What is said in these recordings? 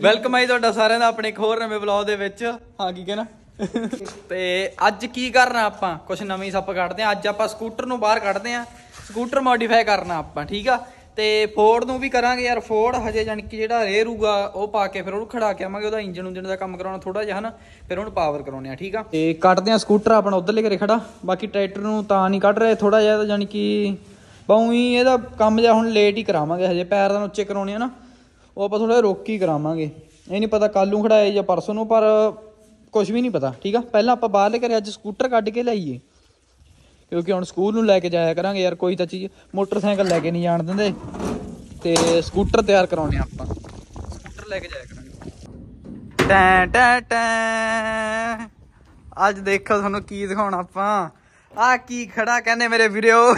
Welcome ਹੈ ਤੁਹਾਡਾ ਸਾਰਿਆਂ ਦਾ ਆਪਣੇ ਇੱਕ ਹੋਰ ਨਵੇਂ ਵਲੌਗ ਦੇ ਵਿੱਚ ਹਾਂ ਕੀ ਕਹਿਣਾ ਤੇ ਅੱਜ ਕੀ ਕਰਨਾ ਆਪਾਂ ਕੁਝ ਨਵੀਂ ਸੱਪ ਕੱਢਦੇ ਆ ਅੱਜ ਆਪਾਂ ਸਕੂਟਰ ਨੂੰ ਬਾਹਰ ਕੱਢਦੇ ਆ ਸਕੂਟਰ ਮੋਡੀਫਾਈ ਕਰਨਾ ਆਪਾਂ ਠੀਕ ਆ ਤੇ ਫੋਰਡ ਨੂੰ ਵੀ ਕਰਾਂਗੇ ਯਾਰ ਫੋਰਡ ਹਜੇ ਜਾਨੀ ਕਿ ਜਿਹੜਾ ਰੇਰੂਗਾ ਉਹ ਪਾ ਕੇ ਫਿਰ ਉਹਨੂੰ ਖੜਾ ਕੇ ਆਵਾਂਗੇ ਉਹਦਾ ਇੰਜਨ ਉਂਜਨ ਦਾ ਕੰਮ ਕਰਾਉਣਾ ਥੋੜਾ ਜਿਹਾ ਹਨਾ ਫਿਰ ਉਹਨੂੰ ਪਾਵਰ ਕਰਾਉਣੇ ਆ ਠੀਕ ਆ ਤੇ ਕੱਢਦੇ ਆ ਸਕੂਟਰ ਆਪਣਾ ਉਧਰਲੇ ਘਰੇ ਖੜਾ ਬਾਕੀ ਟਰੈਕਟਰ ਨੂੰ ਤਾਂ ਨਹੀਂ ਕੱਢ ਰਹੇ ਥੋੜਾ ਜਿਹਾ ਤਾਂ ਜਾਨੀ ਕਿ ਬਾਉਂ ਹੀ ਇਹਦਾ ਕੰਮ ਜਿਹਾ ਹੁਣ ਲੇਟ ਹੀ ਕਰਾਵਾਂਗੇ ਹਜੇ ਪੈਰ ਦਾ ਉੱਚੇ ਕਰਾਉਣੇ ਆ ਨਾ ਉਹ ਆਪਾਂ ਥੋੜਾ ਰੋਕ ਹੀ ਕਰਾਵਾਂਗੇ ਇਹ ਨਹੀਂ ਪਤਾ ਕੱਲ ਨੂੰ ਖੜਾਏ ਜਾਂ ਪਰਸੋਂ ਨੂੰ ਪਰ ਕੁਝ ਵੀ ਨਹੀਂ ਪਤਾ ਠੀਕ ਆ ਪਹਿਲਾਂ ਆਪਾਂ ਬਾਹਰਲੇ ਘਰੇ ਅੱਜ ਸਕੂਟਰ ਕੱਢ ਕੇ ਲਿਆਈਏ ਕਿਉਂਕਿ ਹੁਣ ਸਕੂਲ ਨੂੰ ਲੈ ਕੇ ਜਾਇਆ ਕਰਾਂਗੇ ਯਾਰ ਕੋਈ ਤਾਂ ਚੀਜ਼ ਮੋਟਰਸਾਈਕਲ ਲੈ ਕੇ ਨਹੀਂ ਜਾਣ ਦਿੰਦੇ ਤੇ ਸਕੂਟਰ ਤਿਆਰ ਕਰਾਉਣੇ ਆ ਆਪਾਂ ਸਕੂਟਰ ਲੈ ਕੇ ਜਾਇਆ ਕਰਾਂਗੇ ਟੈਂ ਟੈਂ ਟੈਂ ਅੱਜ ਦੇਖੋ ਤੁਹਾਨੂੰ ਕੀ ਦਿਖਾਉਣਾ ਆਪਾਂ ਆ ਕੀ ਖੜਾ ਕਹਿੰਦੇ ਮੇਰੇ ਵੀਰੋ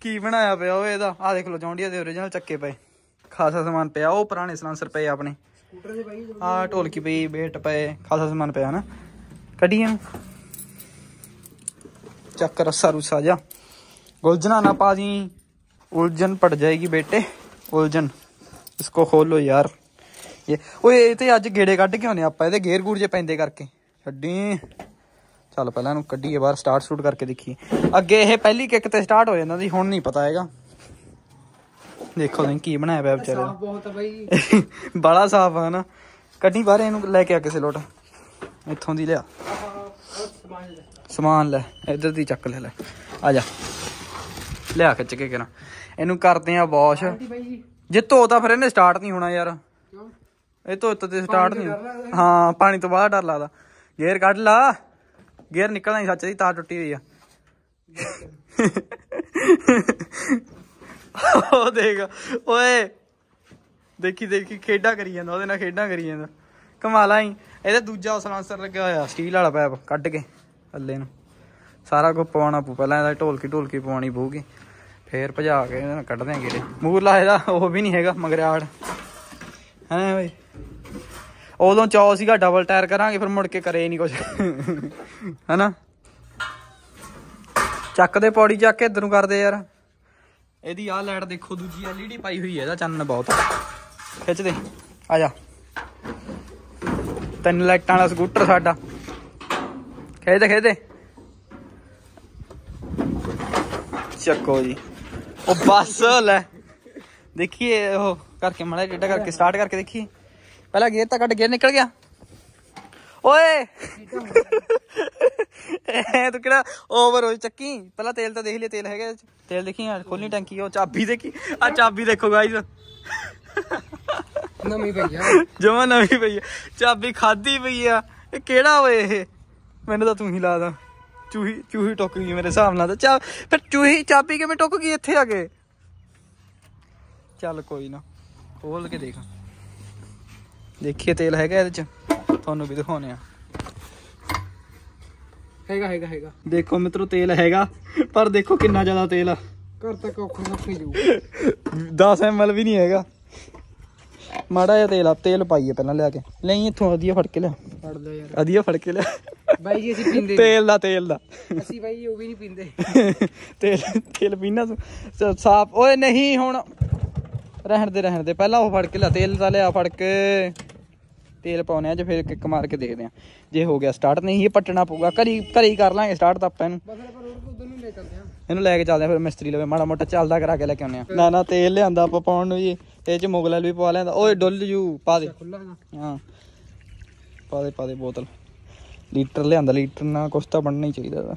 ਕੀ ਬਣਾਇਆ ਪਿਆ ਉਹ ਇਹਦਾ ਆ ਦੇਖ ਲਓ ਜੌਂਡੀਆ ਦੇ origignal ਚੱਕੇ ਪਏ ਖਾਸਾ ਸਮਾਨ ਪਿਆ ਉਹ ਪੁਰਾਣੇ ਸਲਾਂਸਰ ਪਏ ਆਪਣੇ ਸਕੂਟਰ ਦੇ ਬਾਈ ਆ ਢੋਲਕੀ ਪਈ ਬੇਟ ਪਏ ਖਾਸਾ ਸਮਾਨ ਪਿਆ ਨਾ ਕੱਢੀਆਂ ਚੱਕ ਰੱਸਾ ਰੁਸਾ ਜਾ ਗੁਲਜਨਾ ਨਾ ਪਾ ਦੀ उलझन पड़ जाएगी बेटे उलझन इसको खोलो यार ਇਹ ਓਏ ਇਹ ਤੇ ਅੱਜ ਗੇੜੇ ਕੱਢ ਕੇ ਆਉਨੇ ਆਪਾਂ ਇਹਦੇ ਗੇਅਰ ਗੂਰ ਜੇ ਪੈਂਦੇ ਕਰਕੇ ਛੱਡੀ ਚੱਲ ਪਹਿਲਾਂ ਇਹਨੂੰ ਕੱਢੀਏ ਬਾਹਰ ਸਟਾਰਟ ਸ਼ੂਟ ਕਰਕੇ ਦੇਖੀਏ ਅੱਗੇ ਇਹ ਪਹਿਲੀ ਕਿੱਕ ਤੇ ਸਟਾਰਟ ਹੋ ਜਾਂਦਾ ਸੀ ਹੁਣ ਨਹੀਂ ਪਤਾ ਹੈਗਾ ਦੇਖੋ ਤੁਸੀਂ ਕੀ ਬਣਾਇਆ ਪਿਆ ਵਿਚਾਰੇ ਸਾਫ ਬਹੁਤ ਆ ਬਾਈ ਨੇ ਬੜਾ ਸਾਫ ਆ ਨਾ ਕੱਢੀ ਬਾਹਰ ਇਹਨੂੰ ਲੈ ਕੇ ਆ ਕਿਸੇ ਲੋਟ ਇੱਥੋਂ ਦੀ ਲਿਆ ਸਮਾਨ ਲੈ ਸਮਾਨ ਲੈ ਇੱਧਰ ਦੀ ਚੱਕ ਲੈ ਲੈ ਆ ਜਾ ਲਿਆ ਖਿੱਚ ਕੇ ਕਰਾਂ ਇਹਨੂੰ ਕਰਦੇ ਆ ਵਾਸ਼ ਆਂਟੀ ਬਾਈ ਜੀ ਜੇ ਧੋਤਾ ਫਿਰ ਇਹਨੇ ਸਟਾਰਟ ਨਹੀਂ ਹੋਣਾ ਯਾਰ ਕਿਉਂ ਇਹ ਧੋ ਤੇ ਸਟਾਰਟ ਤੋਂ ਨਹੀਂ ਡਰ ਲੱਗਦਾ? ਹਾਂ ਪਾਣੀ ਤੋਂ ਬਾਹਰ ਡਰ ਲੱਗਦਾ ਗੇਅਰ ਕੱਢ ਲਾ ਗੇਅਰ ਨਿਕਲਣਾ ਨਹੀਂ ਸੱਚ ਦੀ ਤਾਰ ਟੁੱਟੀ ਹੋਈ ਆ ਉਹ ਦੇਖ, ਓਏ। ਦੇਖੀ ਦੇਖੀ, ਖੇਡਾਂ ਕਰੀ ਜਾਂਦਾ, ਉਹਦੇ ਨਾਲ ਖੇਡਾਂ ਕਰੀ ਜਾਂਦਾ। ਕਮਾਲਾ ਹੀ ਇਹਦਾ ਦੂਜਾ ਸਲਾਂਸਰ ਲੱਗਿਆ ਹੋਇਆ ਸਟੀਲ ਵਾਲਾ ਪੈਪ ਕੱਢ ਕੇ, ਥੱਲੇ ਨੂੰ। ਸਾਰਾ ਕੁਝ ਪਵਾਉਣਾ ਪਊ, ਪਹਿਲਾਂ ਇਹਦਾ ਢੋਲਕੀ ਢੋਲਕੀ ਪਵਾਉਣੀ ਪਊਗੀ। ਫੇਰ ਭਜਾ ਕੇ ਇਹਦੇ ਨਾਲ ਕੱਢਦੇ ਆ ਗੇੜੇ। ਮੂਰਲਾ ਇਹਦਾ, ਉਹ ਵੀ ਨਹੀਂ ਹੈਗਾ ਮਗਰਿਆੜ ਹੈ ਬਈ। ਉਦੋਂ ਚੌ ਸੀਗਾ ਡਬਲ ਟਾਇਰ ਕਰਾਂਗੇ, ਫਿਰ ਮੁੜ ਕੇ ਕਰੇ ਨਹੀਂ ਕੁਝ ਹੈਨਾ? ਚੱਕਦੇ ਪੌੜੀ ਚੱਕ ਕੇ, ਇਧਰ ਨੂੰ ਕਰਦੇ ਯਾਰ। ਇਹਦੀ ਆਹ ਲਾਈਟ ਦੇਖੋ ਦੂਜੀ ਐਲਈਡੀ ਪਾਈ ਹੋਈ ਹੈ ਇਹਦਾ ਚਾਨਣ ਬਹੁਤ ਖਿੱਚ ਦੇ ਆ ਜਾ ਤਿੰਨ ਲਾਈਟਾਂ ਵਾਲਾ ਸਕੂਟਰ ਸਾਡਾ ਖਿੱਚ ਦੇ ਖਿੱਚ ਦੇ ਚੱਕੋ ਜੀ ਉਹ ਬੱਸ ਲੈ ਦੇਖੀਏ ਉਹ ਕਰਕੇ ਮੜਾ ਡੇਟਾ ਕਰਕੇ ਸਟਾਰਟ ਕਰਕੇ ਦੇਖੀਏ ਪਹਿਲਾਂ ਗੇਅਰ ਤਾਂ ਕੱਢ ਗੇਅਰ ਨਿਕਲ ਗਿਆ ਓਏ ਇਹ ਤੂੰ ਕਿਹੜਾ ਓਵਰ ਹੋਈ ਚੱਕੀ ਪਹਿਲਾਂ ਤੇਲ ਤਾਂ ਦੇਖ ਲਿਆ ਤੇਲ ਹੈਗਾ ਇਹਦੇ ਚ। ਤੇਲ ਦੇਖੀ ਆ ਖੋਲਣੀ ਟੈਂਕੀ ਉਹ ਚਾਬੀ ਦੇਖੀ ਆ ਚਾਬੀ ਦੇਖੋ ਗਾਈਜ਼ ਨਵੀਂ ਪਈ ਆ ਜਮਾ ਨਵੀਂ ਪਈ ਆ ਚਾਬੀ ਖਾਦੀ ਪਈ ਆ ਇਹ ਕਿਹੜਾ ਓਏ ਇਹ ਮੈਨੂੰ ਤਾਂ ਤੂੰ ਹੀ ਲਾਦਾ ਚੂਹੀ ਚੂਹੀ ਟੁੱਕ ਗਈ ਮੇਰੇ ਹਿਸਾਬ ਨਾਲ ਤਾਂ ਚਾ ਫਿਰ ਚੂਹੀ ਚਾਬੀ ਕਿਵੇਂ ਟੁੱਕ ਗਈ ਇੱਥੇ ਆ ਕੇ ਚੱਲ ਕੋਈ ਨਾ ਖੋਲ ਕੇ ਦੇਖ ਦੇਖੀਏ ਤੇਲ ਹੈਗਾ ਇਹਦੇ ਚ ਤੁਹਾਨੂੰ ਵੀ ਦਿਖਾਉਨੇ ਆ ਹੈਗਾ ਹੈਗਾ ਹੈਗਾ ਦੇਖੋ ਮਿੱਤਰੋ ਤੇਲ ਹੈਗਾ ਪਰ ਦੇਖੋ ਕਿੰਨਾ ਜ਼ਿਆਦਾ ਤੇਲ ਆ ਘਰ ਤੱਕ ਔਖਾ ਸੌਖੀ ਜੂ 10 ml ਵੀ ਨਹੀਂ ਹੈਗਾ ਮਾੜਾ ਜਿਹਾ ਤੇਲ ਆ ਤੇਲ ਪਾਈਏ ਪਹਿਲਾਂ ਲਿਆ ਕੇ ਨਹੀਂ ਇੱਥੋਂ ਵਧੀਆ ਫੜ ਕੇ ਲਿਆ ਫੜ ਲੈ ਯਾਰ ਵਧੀਆ ਫੜ ਕੇ ਲਿਆ ਬਾਈ ਜੀ ਅਸੀਂ ਪੀਂਦੇ ਨੀ। ਤੇਲ ਦਾ ਤੇਲ ਦਾ ਅਸੀਂ ਬਾਈ ਉਹ ਵੀ ਨਹੀਂ ਪੀਂਦੇ ਤੇਲ ਤੇਲ ਪੀਣਾ ਤੂੰ ਚ- ਸਾਫ ਓਏ ਨਹੀਂ ਹੁਣ ਰਹਿਣ ਦੇ ਰਹਿਣ ਦੇ ਪਹਿਲਾਂ ਉਹ ਫੜ ਕੇ ਲਿਆ ਤੇਲ ਦਾ ਲਿਆ ਫੜ ਕੇ ਤੇਲ ਪਾਉਨੇ ਆ ਜੇ ਫਿਰ ਕਿੱਕ ਮਾਰ ਕੇ ਦੇਖਦੇ ਆ ਜੇ ਹੋ ਗਿਆ ਸਟਾਰਟ ਨਹੀਂ ਇਹ ਪੱਟਣਾ ਪਊਗਾ ਘਰੀ ਘਰੀ ਕਰ ਲਾਂਗੇ ਸਟਾਰਟ ਤਾਂ ਆਪਾਂ ਇਹਨੂੰ ਬਸ ਆਪਾਂ ਰੋਡ ਤੋਂ ਉਧਰ ਨੂੰ ਲੈ ਚੱਲਦੇ ਆ ਇਹਨੂੰ ਲੈ ਕੇ ਚੱਲਦੇ ਆ ਫਿਰ ਮਿਸਤਰੀ ਲਵੇ ਮਾੜਾ ਮੋਟਾ ਚੱਲਦਾ ਕਰਾ ਕੇ ਲੈ ਕੇ ਆਉਂਦੇ ਆ ਨਾ ਨਾ ਤੇਲ ਲਿਆਂਦਾ ਆਪਾਂ ਪਾਉਣ ਨੂੰ ਜੀ ਇਹ ਚ ਮੁਗਲ ਵੀ ਪਵਾ ਲਿਆਂਦਾ ਓਏ ਡੁੱਲ ਜੂ ਪਾ ਦੇ ਖੁੱਲਾ ਨਾ ਹਾਂ ਪਾ ਦੇ ਪਾ ਦੇ ਬੋਤਲ ਲੀਟਰ ਲਿਆਂਦਾ ਲੀਟਰ ਨਾਲ ਕੁਛ ਤਾਂ ਬਣਨਾ ਹੀ ਚਾਹੀਦਾ ਦਾ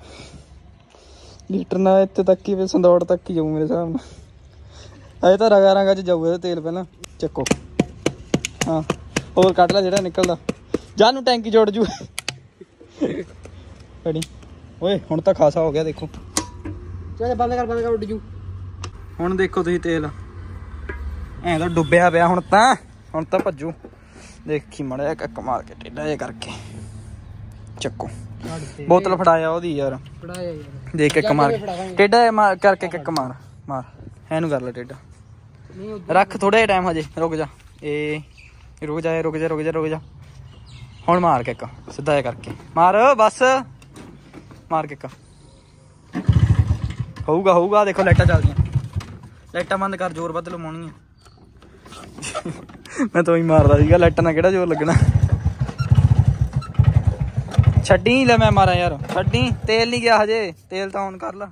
ਲੀਟਰ ਨਾਲ ਇੱਥੇ ਤੱਕ ਹੀ ਫਿਰ ਸੰਦੌੜ ਤੱਕ ਹੀ ਜਾਊ ਮੇਰੇ ਹਿਸਾਬ ਨਾਲ ਅਜੇ ਤਾਂ ਰਗਾ ਰਗਾ ਚ ਜਾਊਗਾ ਇਹਦਾ ਤੇਲ ਪਹਿਲਾਂ ਚੱਕੋ ਹਾਂ ਹੋਰ ਕੱਢ ਲੈ ਜਿਹੜਾ ਨਿਕਲਦਾ। ਜਾ ਨੂੰ ਟੈਂਕੀ ਜੋੜ ਜੂ। ਫੜੀ ਓਏ ਹੁਣ ਤਾਂ ਖਾਸਾ ਹੋ ਗਿਆ ਦੇਖੋ। ਚੱਲ ਬੰਦ ਕਰ ਬੰਦ ਕਰ ਉੱਡ ਜੂ। ਹੁਣ ਦੇਖੋ ਤੁਸੀਂ ਤੇਲ। ਐਂ ਤਾਂ ਡੁੱਬਿਆ ਪਿਆ ਹੁਣ ਤਾਂ। ਹੁਣ ਤਾਂ ਭੱਜੂ। ਦੇਖੀ ਮੜਿਆ ਕੱਕ ਮਾਰ ਕੇ ਟੇਡਾ ਜੇ ਕਰਕੇ। ਚੱਕੋ। ਬੋਤਲ ਫੜਾਇਆ ਉਹਦੀ ਯਾਰ। ਫੜਾਇਆ ਯਾਰ। ਦੇਖ ਕੇ ਜਾ ਮਾਰ। ਕੇ ਫੜਾਵਾਂਗੇ। ਟੇਡਾ ਜਿਹਾ ਕਰਕੇ ਕਿੱਕ ਮਾਰ। ਮਾਰ। ਐਨੂੰ ਕਰ ਲੈ ਟੇਡਾ ਰੱਖ ਥੋੜਾ ਜਿਹਾ ਟਾਈਮ ਹਜੇ। ਰੁਕ ਜਾ। ਏ ਰੁਕ ਜਾ ਰੁਕ ਜਾ ਰੁਕ ਜਾ ਰੁਕ ਜਾ ਹੁਣ ਮਾਰ ਕਿੱਕ ਸਿੱਧਾ ਜਿਹਾ ਕਰਕੇ ਮਾਰ ਬਸ ਮਾਰ ਕਿੱਕ ਹੋਊਗਾ ਹੋਊਗਾ ਦੇਖੋ ਲਾਈਟਾਂ ਚੱਲਦੀਆਂ ਲਾਈਟਾਂ ਬੰਦ ਕਰ ਜ਼ੋਰ ਵੱਧ ਲਵਾਉਣੀ ਆ ਮੈਂ ਤਾਂ ਹੀ ਮਾਰਦਾ ਸੀਗਾ ਲੱਟ ਨਾਲ ਕਿਹੜਾ ਜ਼ੋਰ ਲੱਗਣਾ ਛੱਡੀ ਲੈ ਮੈਂ ਮਾਰਾਂ ਯਾਰ ਛੱਡੀ ਤੇਲ ਨਹੀਂ ਗਿਆ ਹਜੇ ਤੇਲ ਤਾਂ ਔਨ ਕਰ ਲਾ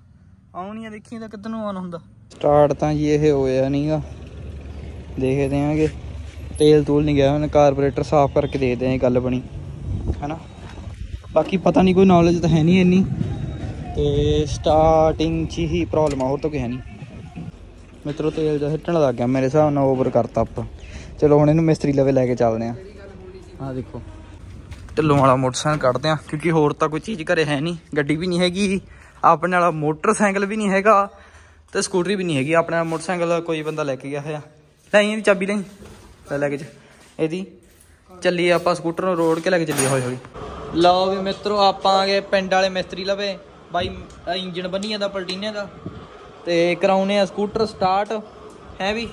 ਆਉਣੀ ਆ ਦੇਖੀ ਤਾਂ ਕਿੱਧਰ ਨੂੰ ਔਨ ਹੁੰਦਾ ਸਟਾਰਟ ਤਾਂ ਜੀ ਇਹ ਹੋਇਆ ਨਹੀਂਗਾ ਦੇਖਦੇ ਆਂਗੇ ਤੇਲ ਤੂਲ ਨਹੀਂ ਗਿਆ ਹੁਣ ਕਾਰਬੋਰੇਟਰ ਸਾਫ਼ ਕਰਕੇ ਦੇਖਦੇ ਆਂ ਇਹ ਗੱਲ ਬਣੀ ਹੈਨਾ ਬਾਕੀ ਪਤਾ ਨਹੀਂ ਕੋਈ ਨੌਲੇਜ ਤਾਂ ਹੈ ਨਹੀਂ ਇੰਨੀ ਤੇ ਸਟਾਰਟਿੰਗ 'ਚ ਹੀ ਪ੍ਰੋਬਲਮ ਆ ਹੋਰ ਤਾਂ ਕੋਈ ਹੈ ਨਹੀਂ ਮਿੱਤਰੋ ਤੇਲ ਜਿਹਾ ਹਿੱਟਣ ਲੱਗ ਗਿਆ ਮੇਰੇ ਹਿਸਾਬ ਨਾਲ ਓਵਰ ਕਰਤਾ ਆਪਾਂ ਚਲੋ ਹੁਣ ਇਹਨੂੰ ਮਿਸਤਰੀ ਲਵੇ ਲੈ ਕੇ ਚੱਲਦੇ ਆਂ ਆਹ ਦੇਖੋ ਢਿੱਲੋਂ ਵਾਲਾ ਮੋਟਰਸਾਈਕਲ ਕੱਢਦੇ ਆਂ ਕਿਉਂਕਿ ਹੋਰ ਤਾਂ ਕੋਈ ਚੀਜ਼ ਘਰੇ ਹੈ ਨਹੀਂ ਗੱਡੀ ਵੀ ਨਹੀਂ ਹੈਗੀ ਆਪਣੇ ਵਾਲਾ ਮੋਟਰਸਾਈਕਲ ਵੀ ਨਹੀਂ ਹੈਗਾ ਤੇ ਸਕੂਟਰੀ ਵੀ ਨਹੀਂ ਹੈਗੀ ਆਪਣੇ ਵਾਲਾ ਮੋਟਰਸਾਈਕਲ ਕੋਈ ਬੰਦਾ ਲੈ ਕੇ ਗਿਆ ਹੋਇਆ ਲੈ ਇਹਦੀ ਚਾਬੀ ਲੈ ਲੈ ਲੈ ਕੇ ਇਹਦੀ। ਚੱਲੀਏ ਆਪਾਂ ਸਕੂਟਰ ਨੂੰ ਰੋੜ ਕੇ ਲੈ ਕੇ ਚੱਲੀਏ ਹੌਲੀ ਹੌਲੀ। ਲਓ ਵੀ ਮਿੱਤਰੋ, ਆਪਾਂ ਆ ਗਏ ਪਿੰਡ ਵਾਲੇ ਮਿਸਤਰੀ ਲਵੇ। ਬਾਈ, ਆਹ ਬੰਨੀ ਜਾਂਦਾ ਪਲਟੀਨੇ ਦਾ। ਤੇ ਕਰਾਉਨੇ ਆ ਸਕੂਟਰ ਸਟਾਰਟ। ਹੈ ਵੀ?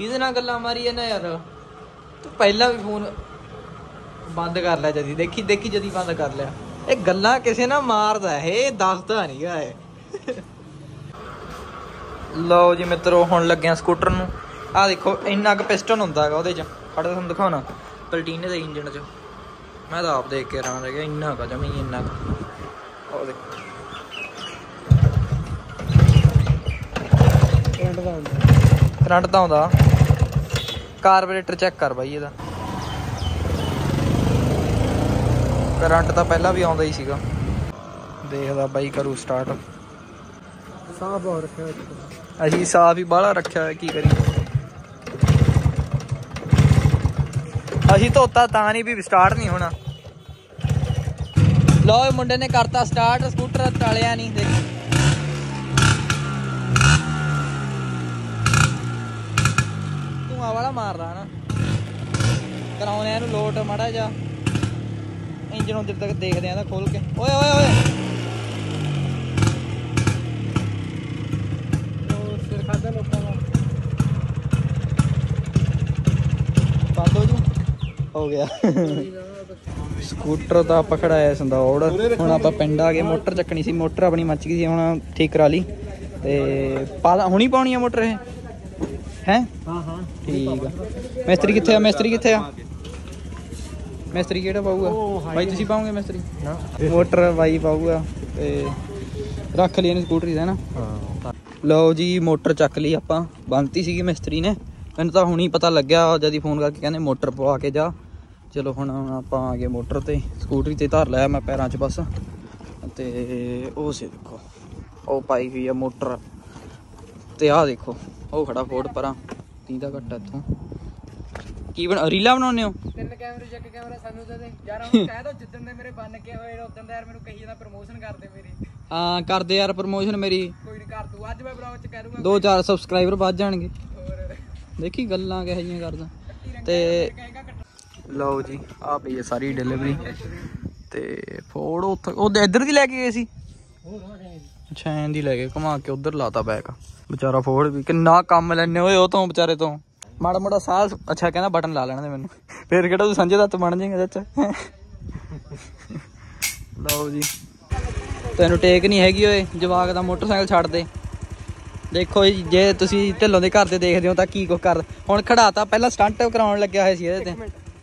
ਇਹਦੇ ਨਾਲ ਗੱਲਾਂ ਮਾਰੀ ਜਾਂਦਾ ਯਾਰ? ਤੂੰ ਪਹਿਲਾਂ ਵੀ ਫੋਨ ਬੰਦ ਕਰ ਲਿਆ ਜਦੀ। ਦੇਖੀ ਦੇਖੀ ਜਦੀ ਬੰਦ ਕਰ ਲਿਆ। ਇਹ ਗੱਲਾਂ ਕਿਸੇ ਨਾਲ ਮਾਰਦਾ ਇਹ ਦੱਸਦਾ ਨਹੀਂਗਾ ਇਹ। ਲਓ ਜੀ ਮਿੱਤਰੋ, ਹੁਣ ਲੱਗਿਆ ਸਕੂਟਰ ਨੂੰ। ਆਹ ਦੇਖੋ ਇੰਨਾ ਕੁ ਪਿਸਟਨ ਹੁੰਦਾ ਹੈਗਾ ਉਹਦੇ ਚ। ਖੜਾ ਤੁਹਾਨੂੰ ਦਿਖਾਉਣਾ। ਪਲਟੀਨੇ ਦੇ ਇੰਜਨ ਚ। ਮੈਂ ਤਾਂ ਆਪ ਦੇਖ ਕੇ ਹੈਰਾਨ ਰਹਿ ਗਿਆ ਇੰਨਾ ਕਾ ਜਮੀ ਇੰਨਾ ਕੁ। ਉਹ ਦੇਖੋ। ਕਰੰਟ ਦਾ ਹੁੰਦਾ ਕਰੰਟ ਤਾਂ ਆਉਂਦਾ। ਕਾਰਬੋਰੇਟਰ ਚੈੱਕ ਕਰ ਬਾਈ ਇਹਦਾ। ਕਰੰਟ ਤਾਂ ਪਹਿਲਾਂ ਵੀ ਆਉਂਦਾ ਹੀ ਸੀਗਾ। ਦੇਖਦਾ ਬਾਈ ਕਰੂ ਸਟਾਰਟ ਸਾਹ ਬਹੁਤ ਰੱਖਿਆ। ਅਸੀਂ ਸਾਫ਼ ਹੀ ਬਾਹਲਾ ਰੱਖਿਆ ਕੀ ਕਰੀਏ। ਅਸੀਂ ਧੋਤਾ ਤਾਂ ਨਹੀਂ ਵੀ ਸਟਾਰਟ ਨਹੀਂ ਹੋਣਾ ਲਓ ਇਹ ਮੁੰਡੇ ਨੇ ਕਰਤਾ ਸਟਾਰਟ ਸਕੂਟਰ ਟਾਲਿਆ ਨਹੀਂ ਦੇਖ ਧੂਆਂ ਵਾਲਾ ਮਾਰਦਾ ਨਾ ਕਰਾਉਣੇ ਇਹਨੂੰ ਲੋਟ ਮਾੜਾ ਜਾ ਇੰਜਨ ਉਧਰ ਤੱਕ ਦੇਖਦੇ ਆਂ ਤਾਂ ਖੋਲ ਕੇ ਓਏ ਓਏ ਓਏ ਹੋ ਗਿਆ ਸਕੂਟਰ ਤਾਂ ਆਪਾਂ ਖੜਾਇਆ ਸੰਦੌੜ ਹੁਣ ਆਪਾਂ ਪਿੰਡ ਆ ਗਏ ਮੋਟਰ ਚੱਕਣੀ ਸੀ ਮੋਟਰ ਆਪਣੀ ਮੱਚ ਗਈ ਸੀ ਹੁਣ ਠੀਕ ਕਰਾ ਲਈ ਤੇ ਪਾ ਹੁਣੀ ਪਾਉਣੀ ਆ ਮੋਟਰ ਇਹ ਹੈ ਹਾਂ ਹਾਂ ਠੀਕ ਆ ਮਿਸਤਰੀ ਕਿੱਥੇ ਆ ਮਿਸਤਰੀ ਕਿੱਥੇ ਆ ਮਿਸਤਰੀ ਕਿਹੜਾ ਪਾਊਗਾ ਉਹ ਹਾਈ ਬਾਈ ਤੁਸੀਂ ਪਾਉਂਗੇ ਮਿਸਤਰੀ ਨਾ ਮੋਟਰ ਬਾਈ ਪਾਊਗਾ ਤੇ ਰੱਖ ਲਈ ਇਹਨੂੰ ਸਕੂਟਰੀ ਦਾ ਨਾ ਹਾਂ ਲਓ ਜੀ ਮੋਟਰ ਚੱਕ ਲਈ ਆਪਾਂ ਬੰਨਤੀ ਸੀਗੀ ਮਿਸਤਰੀ ਨੇ ਮੈਨੂੰ ਤਾਂ ਹੁਣੀ ਪਤਾ ਲੱਗਿਆ ਜਦ ਹੀ ਫੋਨ ਕਰਕੇ ਕਹਿੰਦੇ ਮੋਟਰ ਪਵਾ ਕੇ ਜਾ ਚਲੋ ਹੁਣ ਆਪਾਂ ਆ ਗਏ ਮੋਟਰ ਤੇ ਸਕੂਟਰੀ ਤੇ ਧਰ ਲਿਆ ਮੈਂ ਪੈਰਾਂ 'ਚ ਬਸ ਤੇ ਉਹ ਸੇ ਦੇਖੋ ਉਹ ਪਾਈ ਹੋਈ ਆ ਮੋਟਰ ਤੇ ਆਹ ਦੇਖੋ ਉਹ ਖੜਾ ਫੋਰਡ ਪਰਾਂ ਤੀਦਾ ਘੱਟ ਇੱਥੋਂ ਕੀ ਬਣ ਰੀਲਾ ਬਣਾਉਂਦੇ ਹੋ ਤਿੰਨ ਕੈਮਰੇ ਚੱਕ ਕੈਮਰਾ ਸਾਨੂੰ ਤਾਂ ਦੇ ਯਾਰ ਉਹਨੂੰ ਕਹਿ ਦੋ ਜਿੱਦਣ ਦੇ ਮੇਰੇ ਬੰਨ ਕੇ ਹੋਏ ਉਦੋਂ ਦਾ ਯਾਰ ਮੈਨੂੰ ਕਹੀ ਜਾਂਦਾ ਪ੍ਰਮੋਸ਼ਨ ਕਰਦੇ ਮੇਰੀ ਹਾਂ ਕਰਦੇ ਯਾਰ ਪ੍ਰਮੋਸ਼ਨ ਮੇਰੀ ਕੋਈ ਨਹੀਂ ਕਰ ਤੂੰ ਅੱਜ ਮੈਂ ਬਲੌਗ ਚ ਕਹਿ ਦੂੰਗਾ ਦੋ ਚਾਰ ਸਬਸਕ੍ਰਾਈਬਰ ਵੱਧ ਜਾਣਗੇ ਹੋਰ ਦੇਖੀ ਗੱਲਾਂ ਕਿਹੋ ਜਿਹੀਆਂ ਕਰਦਾ ਤੇ ਕਹੇਗਾ ਕੱਟ ਲਓ ਜੀ ਆ ਪਈ ਹੈ ਸਾਰੀ ਡਿਲੀਵਰੀ ਤੇ ਫੋੜ ਉੱਥੇ ਉਹ ਇੱਧਰ ਦੀ ਲੈ ਕੇ ਗਏ ਸੀ ਹੋਰ ਹੋ ਜਾਏ ਅੱਛਾ ਐਂ ਦੀ ਲੈ ਕੇ ਘੁਮਾ ਕੇ ਉਧਰ ਲਾਤਾ ਬੈਗ ਵਿਚਾਰਾ ਫੋੜ ਵੀ ਕਿੰਨਾ ਕੰਮ ਲੈਣੇ ਓਏ ਉਹ ਤੋਂ ਵਿਚਾਰੇ ਤੋਂ ਮਾੜਾ ਮੋੜਾ ਸਾਹ ਅੱਛਾ ਕਹਿੰਦਾ ਬਟਨ ਲਾ ਲੈਣ ਦੇ ਮੈਨੂੰ ਫੇਰ ਕਿਹੜਾ ਤੂੰ ਸੰਜੇ ਦੱਤ ਬਣ ਜਾਏਗਾ ਚਾਚਾ ਲਓ ਜੀ ਤੈਨੂੰ ਟੇਕ ਨਹੀਂ ਹੈਗੀ ਓਏ ਜਵਾਕ ਦਾ ਮੋਟਰਸਾਈਕਲ ਛੱਡ ਦੇ ਦੇਖੋ ਜੀ ਜੇ ਤੁਸੀਂ ਢਿੱਲੋਂ ਦੇ ਘਰ ਤੇ ਦੇਖਦੇ ਹੋ ਤਾਂ ਕੀ ਕੁਝ ਕਰ ਹੁਣ ਖੜਾਤਾ ਪਹਿਲਾਂ ਸਟੰਟ ਕਰਾਉਣ ਲੱਗਿਆ ਹੋਇਆ ਸੀ ਇਹਦੇ ਤੇ ਕਿਹੜਾ ਸਟੈਂਡ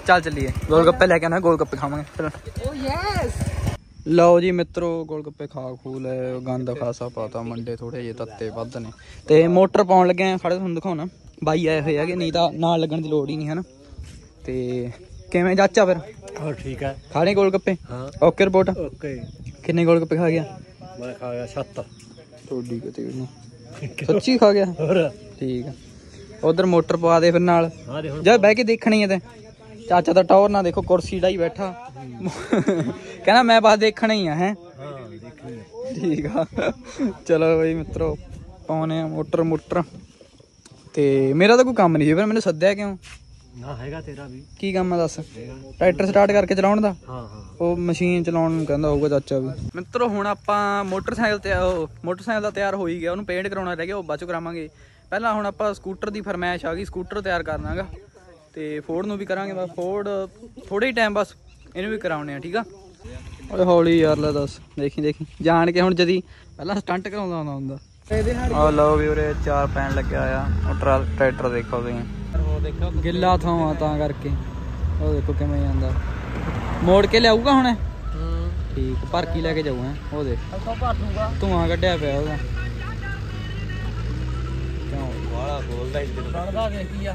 ਜਾ ਚੱਲ ਚੱਲੀਏ ਗੋਲ ਗੱਪੇ ਲੈ ਕੇ ਆਣਾ ਗੋਲ ਗੱਪੇ ਖਾਵਾਂਗੇ ਚਲੋ ਓ ਯੈਸ ਲਓ ਜੀ ਮਿੱਤਰੋ ਗੋਲ ਗੱਪੇ ਖਾ ਖੂ ਲੈ ਗੰਦ ਖਾਸਾ ਪਾਤਾ ਮੰਡੇ ਥੋੜੇ ਜਿਹੇ ਤੱਤੇ ਵੱਧ ਨੇ ਤੇ ਮੋਟਰ ਪਾਉਣ ਲੱਗੇ ਆ ਖੜੇ ਤੁਹਾਨੂੰ ਦਿਖਾਉਣਾ ਬਾਈ ਆਏ ਹੋਏ ਹੈਗੇ ਨਹੀਂ ਤਾਂ ਨਾਲ ਲੱਗਣ ਦੀ ਲੋੜ ਹੀ ਨਹੀਂ ਹਨਾ ਤੇ ਕਿਵੇਂ ਜਾਚਾ ਫਿਰ ਹਾਂ ਠੀਕ ਹੈ ਖਾਣੇ ਗੋਲ ਗੱਪੇ ਹਾਂ ਓਕੇ ਰਿਪੋਰਟ ਓਕੇ ਕਿੰਨੇ ਗੋਲ ਗੱਪੇ ਖਾ ਗਿਆ ਮੈਂ ਖਾ ਗਿਆ ਛੱਤ ਥੋੜੀ ਕਿਤੇ ਵੀ ਨਹੀਂ ਸੱਚੀ ਖਾ ਗਿਆ ਹੋਰ ਠੀਕ ਆ ਉਧਰ ਮੋਟਰ ਪਵਾ ਦੇ ਫਿਰ ਨਾਲ ਹਾਂ ਦੇ ਹੁਣ ਜਦ ਬਹਿ ਕੇ ਦੇਖਣੀ ਹੈ ਤੇ ਚਾਚਾ ਤਾਂ ਟੌਰ ਨਾ ਦੇਖੋ ਕੁਰਸੀ ਡਾਈ ਬੈਠਾ ਕਹਿੰਦਾ ਮੈਂ ਬਸ ਦੇਖਣਾ ਹੀ ਆ ਹੈ ਹਾਂ ਦੇਖਣੀ ਠੀਕ ਆ ਚਲੋ ਬਈ ਮਿੱਤਰੋ ਪਾਉਨੇ ਆ ਮੋਟਰ ਮੋਟਰ ਤੇ ਮੇਰਾ ਤਾਂ ਕੋਈ ਕੰਮ ਨਹੀਂ ਸੀ ਫਿਰ ਮੈਨੂੰ ਸੱਦਿਆ ਕਿਉਂ ਨਾ ਹੈਗਾ ਤੇਰਾ ਵੀ ਕੀ ਕੰਮ ਆ ਦੱਸ ਟਰੈਕਟਰ ਸਟਾਰਟ ਕਰਕੇ ਚਲਾਉਣ ਦਾ ਹਾਂ ਹਾਂ ਉਹ ਮਸ਼ੀਨ ਚਲਾਉਣ ਨੂੰ ਕਹਿੰਦਾ ਹੋਊਗਾ ਚਾਚਾ ਵੀ ਮਿੱਤਰੋ ਹੁਣ ਆਪਾਂ ਮੋਟਰਸਾਈਕਲ ਤੇ ਉਹ ਮੋਟਰਸਾਈਕਲ ਦਾ ਤਿਆਰ ਹੋ ਹੀ ਗਿਆ ਉਹਨੂੰ ਪੇਂਟ ਕਰਾਉਣਾ ਰਹਿ ਗਿਆ ਉਹ ਬਾਅਦ ਚ ਕਰਾਵਾਂਗੇ ਪਹਿਲਾਂ ਹੁਣ ਆਪਾਂ ਸਕੂਟਰ ਦੀ ਫਰਮਾਇਸ਼ ਆ ਗਈ ਸਕੂਟਰ ਤਿਆਰ ਕਰਨਾਗਾ ਤੇ ਫੋਰਡ ਨੂੰ ਵੀ ਕਰਾਂਗੇ ਬਸ। ਫੋਰਡ ਥੋੜੇ ਹੀ ਟਾਈਮ ਬਸ ਇਹਨੂੰ ਵੀ ਕਰਾਉਣੇ ਆ ਠੀਕ ਆ? ਓਏ ਹੌਲੀ ਯਾਰ ਲੈ ਦੱਸ। ਦੇਖੀ ਦੇਖੀ। ਜਾਣ ਕੇ ਹੁਣ ਜਦੀ ਪਹਿਲਾਂ ਸਟੰਟ ਕਰਾਉਂਦਾ ਹੁੰਦਾ ਹੁੰਦਾ। ਆ ਲਓ ਵੀ ਉਰੇ ਚਾਰ ਪੈਣ ਲੱਗਿਆ ਆ ਉਹ ਟਰਾ- ਟਰੈਕਟਰ ਦੇਖੋ ਤੁਸੀਂ। ਗਿੱਲਾ ਥਾਂ ਆ ਤਾਂ ਕਰਕੇ। ਉਹ ਦੇਖੋ ਕਿਵੇਂ ਜਾਂਦਾ। ਮੋੜ ਕੇ ਲਿਆਊਗਾ ਹੁਣ ਹੂੰ ਠੀਕ ਭਰ ਕੀ ਲੈ ਕੇ ਜਾਊ ਹੈ। ਉਹ ਦੇਖ। ਅਸਾਂ ਭਰ ਦੂੰਗਾ ਧੂਆਂ ਕੱਢਿਆ ਪਿਆ ਉਹਦਾ। ਕਿਉਂ ਵਾਲਾ ਬੋਲਦਾ ਇੰਜਨ ਬਣਦਾ ਦੇਖੀ